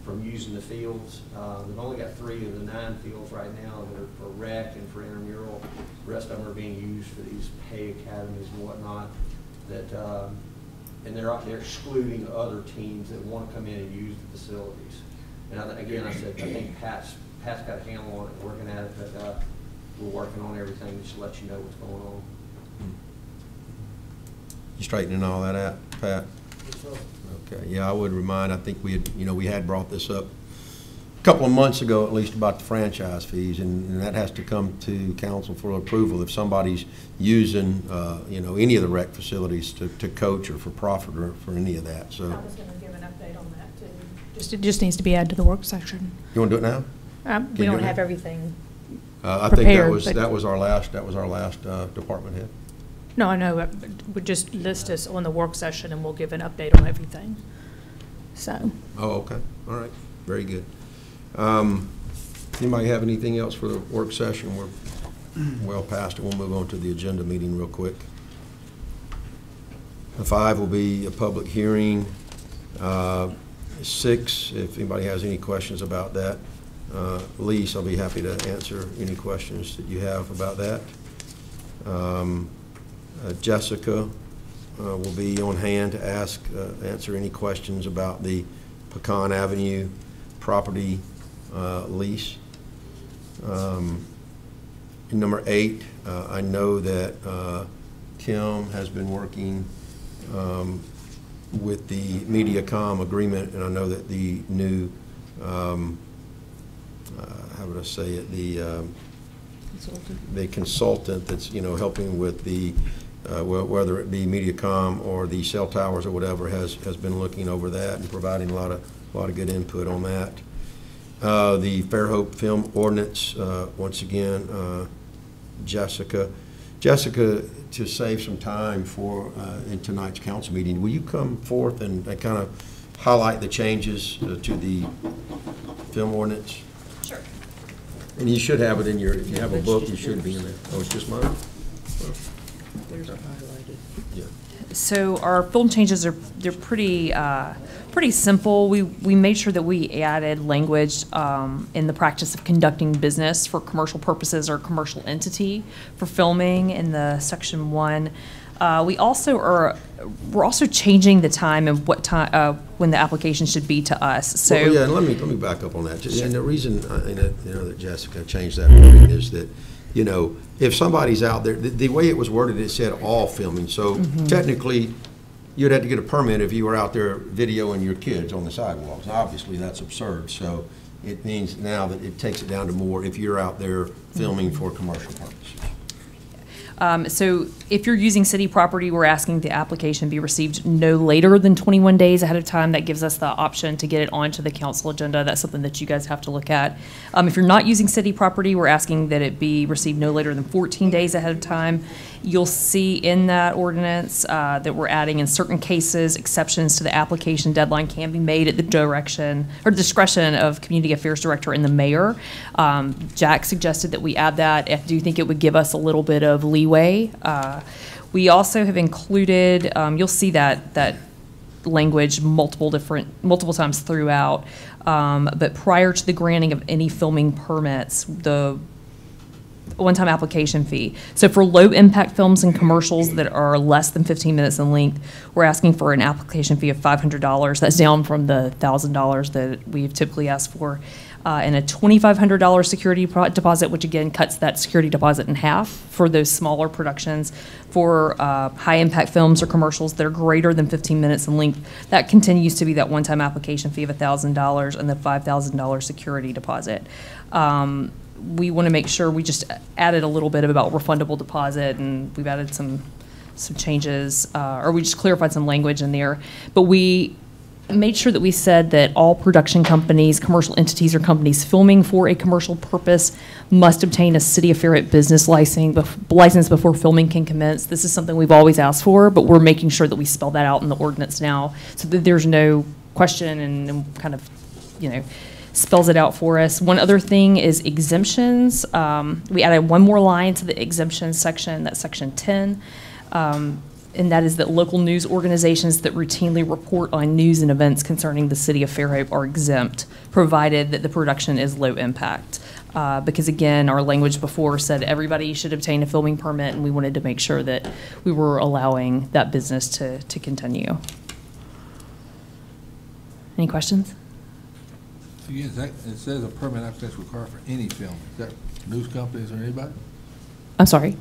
from using the fields. Uh, We've only got three of the nine fields right now that are for rec and for intramural. The rest of them are being used for these pay academies and whatnot. That, um, and they're, they're excluding other teams that want to come in and use the facilities. And I- again, I said, I think Pat's, Pat's got a handle on it, working at it, but uh, we're working on everything, just to let you know what's going on. You straightening all that out, Pat? Okay, yeah, I would remind, I think we had, you know, we had brought this up a couple of months ago at least about the franchise fees, and, and that has to come to council for approval if somebody's using, uh, you know, any of the rec facilities to, to coach or for profit or for any of that, so. I so. was gonna give an update on that too. Just, it just needs to be added to the work section. You want to do it now? Um, Can we you do don't it have now? everything. Uh, I think that Prepared, was, but- that was our last, that was our last, uh, department head. No, I know, would just list us on the work session and we'll give an update on everything. So, Oh, okay, all right, very good. Um, Anybody have anything else for the work session? We're well past it, we'll move on to the agenda meeting real quick. The five will be a public hearing. Uh, Six, if anybody has any questions about that, uh, lease, I'll be happy to answer any questions that you have about that. Um, Jessica uh, will be on hand to ask, uh, answer any questions about the Pecan Avenue property uh, lease. Um, Number eight, uh, I know that uh, Kim has been working um, with the MediaCom agreement, and I know that the new, um, uh, how would I say it, the um, the consultant that's, you know, helping with the, uh, whether it be MediaCom or the cell towers or whatever, has, has been looking over that and providing a lot of, a lot of good input on that. Uh, The Fairhope Film Ordinance, uh, once again, uh, Jessica. Jessica, to save some time for, uh, in tonight's council meeting, will you come forth and kind of highlight the changes uh, to the film ordinance? Sure. And you should have it in your, if you have a book, you should be in there. Oh, it's just mine? There's a highlighted. Yeah. So our film changes are, they're pretty, uh, pretty simple. We, we made sure that we added language um, in the practice of conducting business for commercial purposes or commercial entity for filming in the section one. Uh, We also are, we're also changing the time and what time, uh, when the application should be to us, so. Well, yeah, and let me, let me back up on that. Just- And the reason, uh, you know, that Jessica changed that is that, you know, if somebody's out there, the, the way it was worded, it said all filming. So Mhm. technically, you'd have to get a permit if you were out there videoing your kids on the sidewalks. Obviously, that's absurd. So it means now that it takes it down to more if you're out there filming for commercial purposes. Um, So if you're using city property, we're asking the application be received no later than 21 days ahead of time. That gives us the option to get it onto the council agenda. That's something that you guys have to look at. Um, If you're not using city property, we're asking that it be received no later than 14 days ahead of time. You'll see in that ordinance uh, that we're adding in certain cases, exceptions to the application deadline can be made at the direction or discretion of Community Affairs Director and the mayor. Um, Jack suggested that we add that. I do you think it would give us a little bit of leeway. Uh, We also have included, um, you'll see that, that language multiple different, multiple times throughout. Um, But prior to the granting of any filming permits, the one-time application fee. So for low-impact films and commercials that are less than 15 minutes in length, we're asking for an application fee of $500. That's down from the $1,000 that we've typically asked for. Uh, And a $2,500 security deposit, which again cuts that security deposit in half for those smaller productions. For uh, high-impact films or commercials that are greater than 15 minutes in length, that continues to be that one-time application fee of $1,000 and the $5,000 security deposit. Um, we want to make sure, we just added a little bit about refundable deposit, and we've added some, some changes, uh, or we just clarified some language in there. But we made sure that we said that all production companies, commercial entities or companies filming for a commercial purpose must obtain a City of Fairhope business license, bef- license before filming can commence. This is something we've always asked for, but we're making sure that we spell that out in the ordinance now, so that there's no question and and kind of, you know, spells it out for us. One other thing is exemptions. Um, We added one more line to the exemptions section, that's section 10. Um, And that is that local news organizations that routinely report on news and events concerning the city of Fairhope are exempt, provided that the production is low impact. Uh, Because again, our language before said everybody should obtain a filming permit, and we wanted to make sure that we were allowing that business to, to continue. Any questions? Again, is that, it says a permit application required for any film. Is that news companies or anybody? I'm sorry?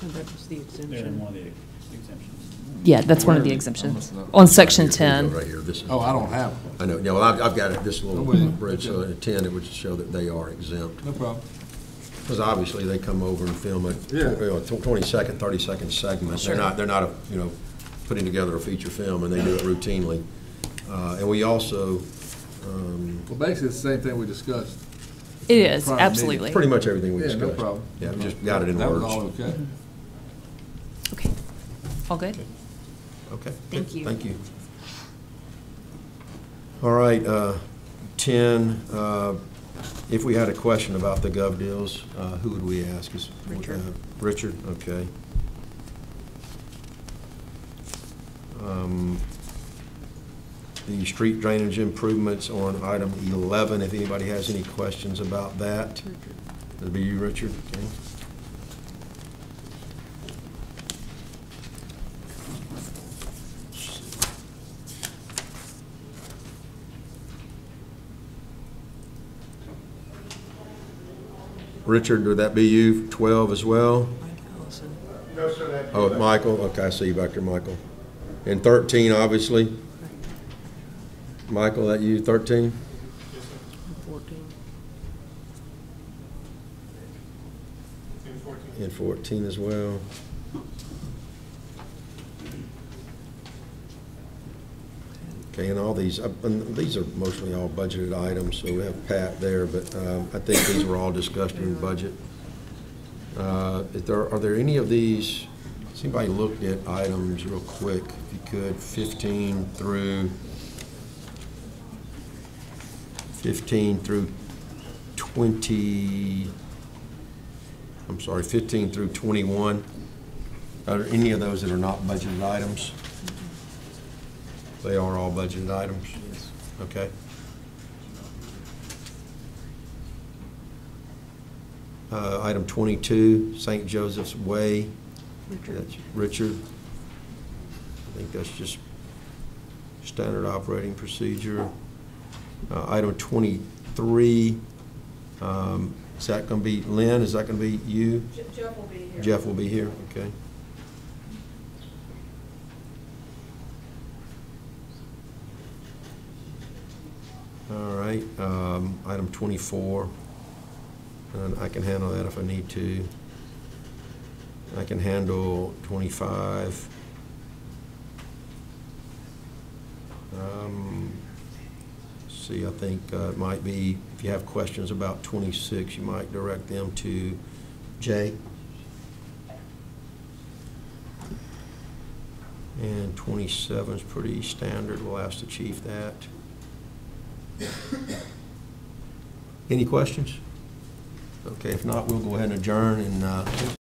That was the exemption. one of the exemptions. Yeah, that's one of the exemptions. I'm looking up. On section Here, here we go, 10. Right here, this is. Oh, I don't have I know, yeah, well, I've, I've got it, this little I'm with you. bridge, so at ten, it would show that they are exempt. No problem. Because obviously, they come over and film a, Yeah. know, twenty-second, thirty-second segment. They're not, they're not, a you know, putting together a feature film, and they do it routinely. Uh, and we also, um, Well, basically, it's the same thing we discussed. It is, Prior meeting. absolutely. pretty much everything we Yeah, discussed. no problem. Yeah, we just got it in That was words. all okay. Okay. All good? Okay. Thank you. Thank you. All right, uh, 10, uh, if we had a question about the GovDeals, uh, who would we ask? Is- Richard. uh, Richard, okay. Um, The street drainage improvements on item 11, if anybody has any questions about that. That'd be you, Richard, okay? Richard, would that be you, 12 as well? No, sir. Oh, Michael, okay, I see you back there, Michael. And 13, obviously? Michael, that you, 13? In fourteen. And 14 as well? Okay, and all these, uh, and these are mostly all budgeted items, so we have Pat there, but um, I think these were all discussed in budget. Uh, there, are there any of these, has anybody looked at items real quick, if you could, 15 through, 15 through 20, I'm sorry, 15 through 21? Are there any of those that are not budgeted items? They are all budgeted items? Okay. Uh, Item 22, St. Joseph's Way. That's Richard. I think that's just standard operating procedure. Uh, Item 23, um, is that going to be, Lynn, is that going to be you? Jeff will be here. Jeff will be here, okay. All right, um, item 24, and I can handle that if I need to. I can handle 25. Um, See, I think uh, it might be, if you have questions about 26, you might direct them to Jay. And 27 is pretty standard, we'll ask the chief that. Any questions? Okay, if not, we'll go ahead and adjourn and uh,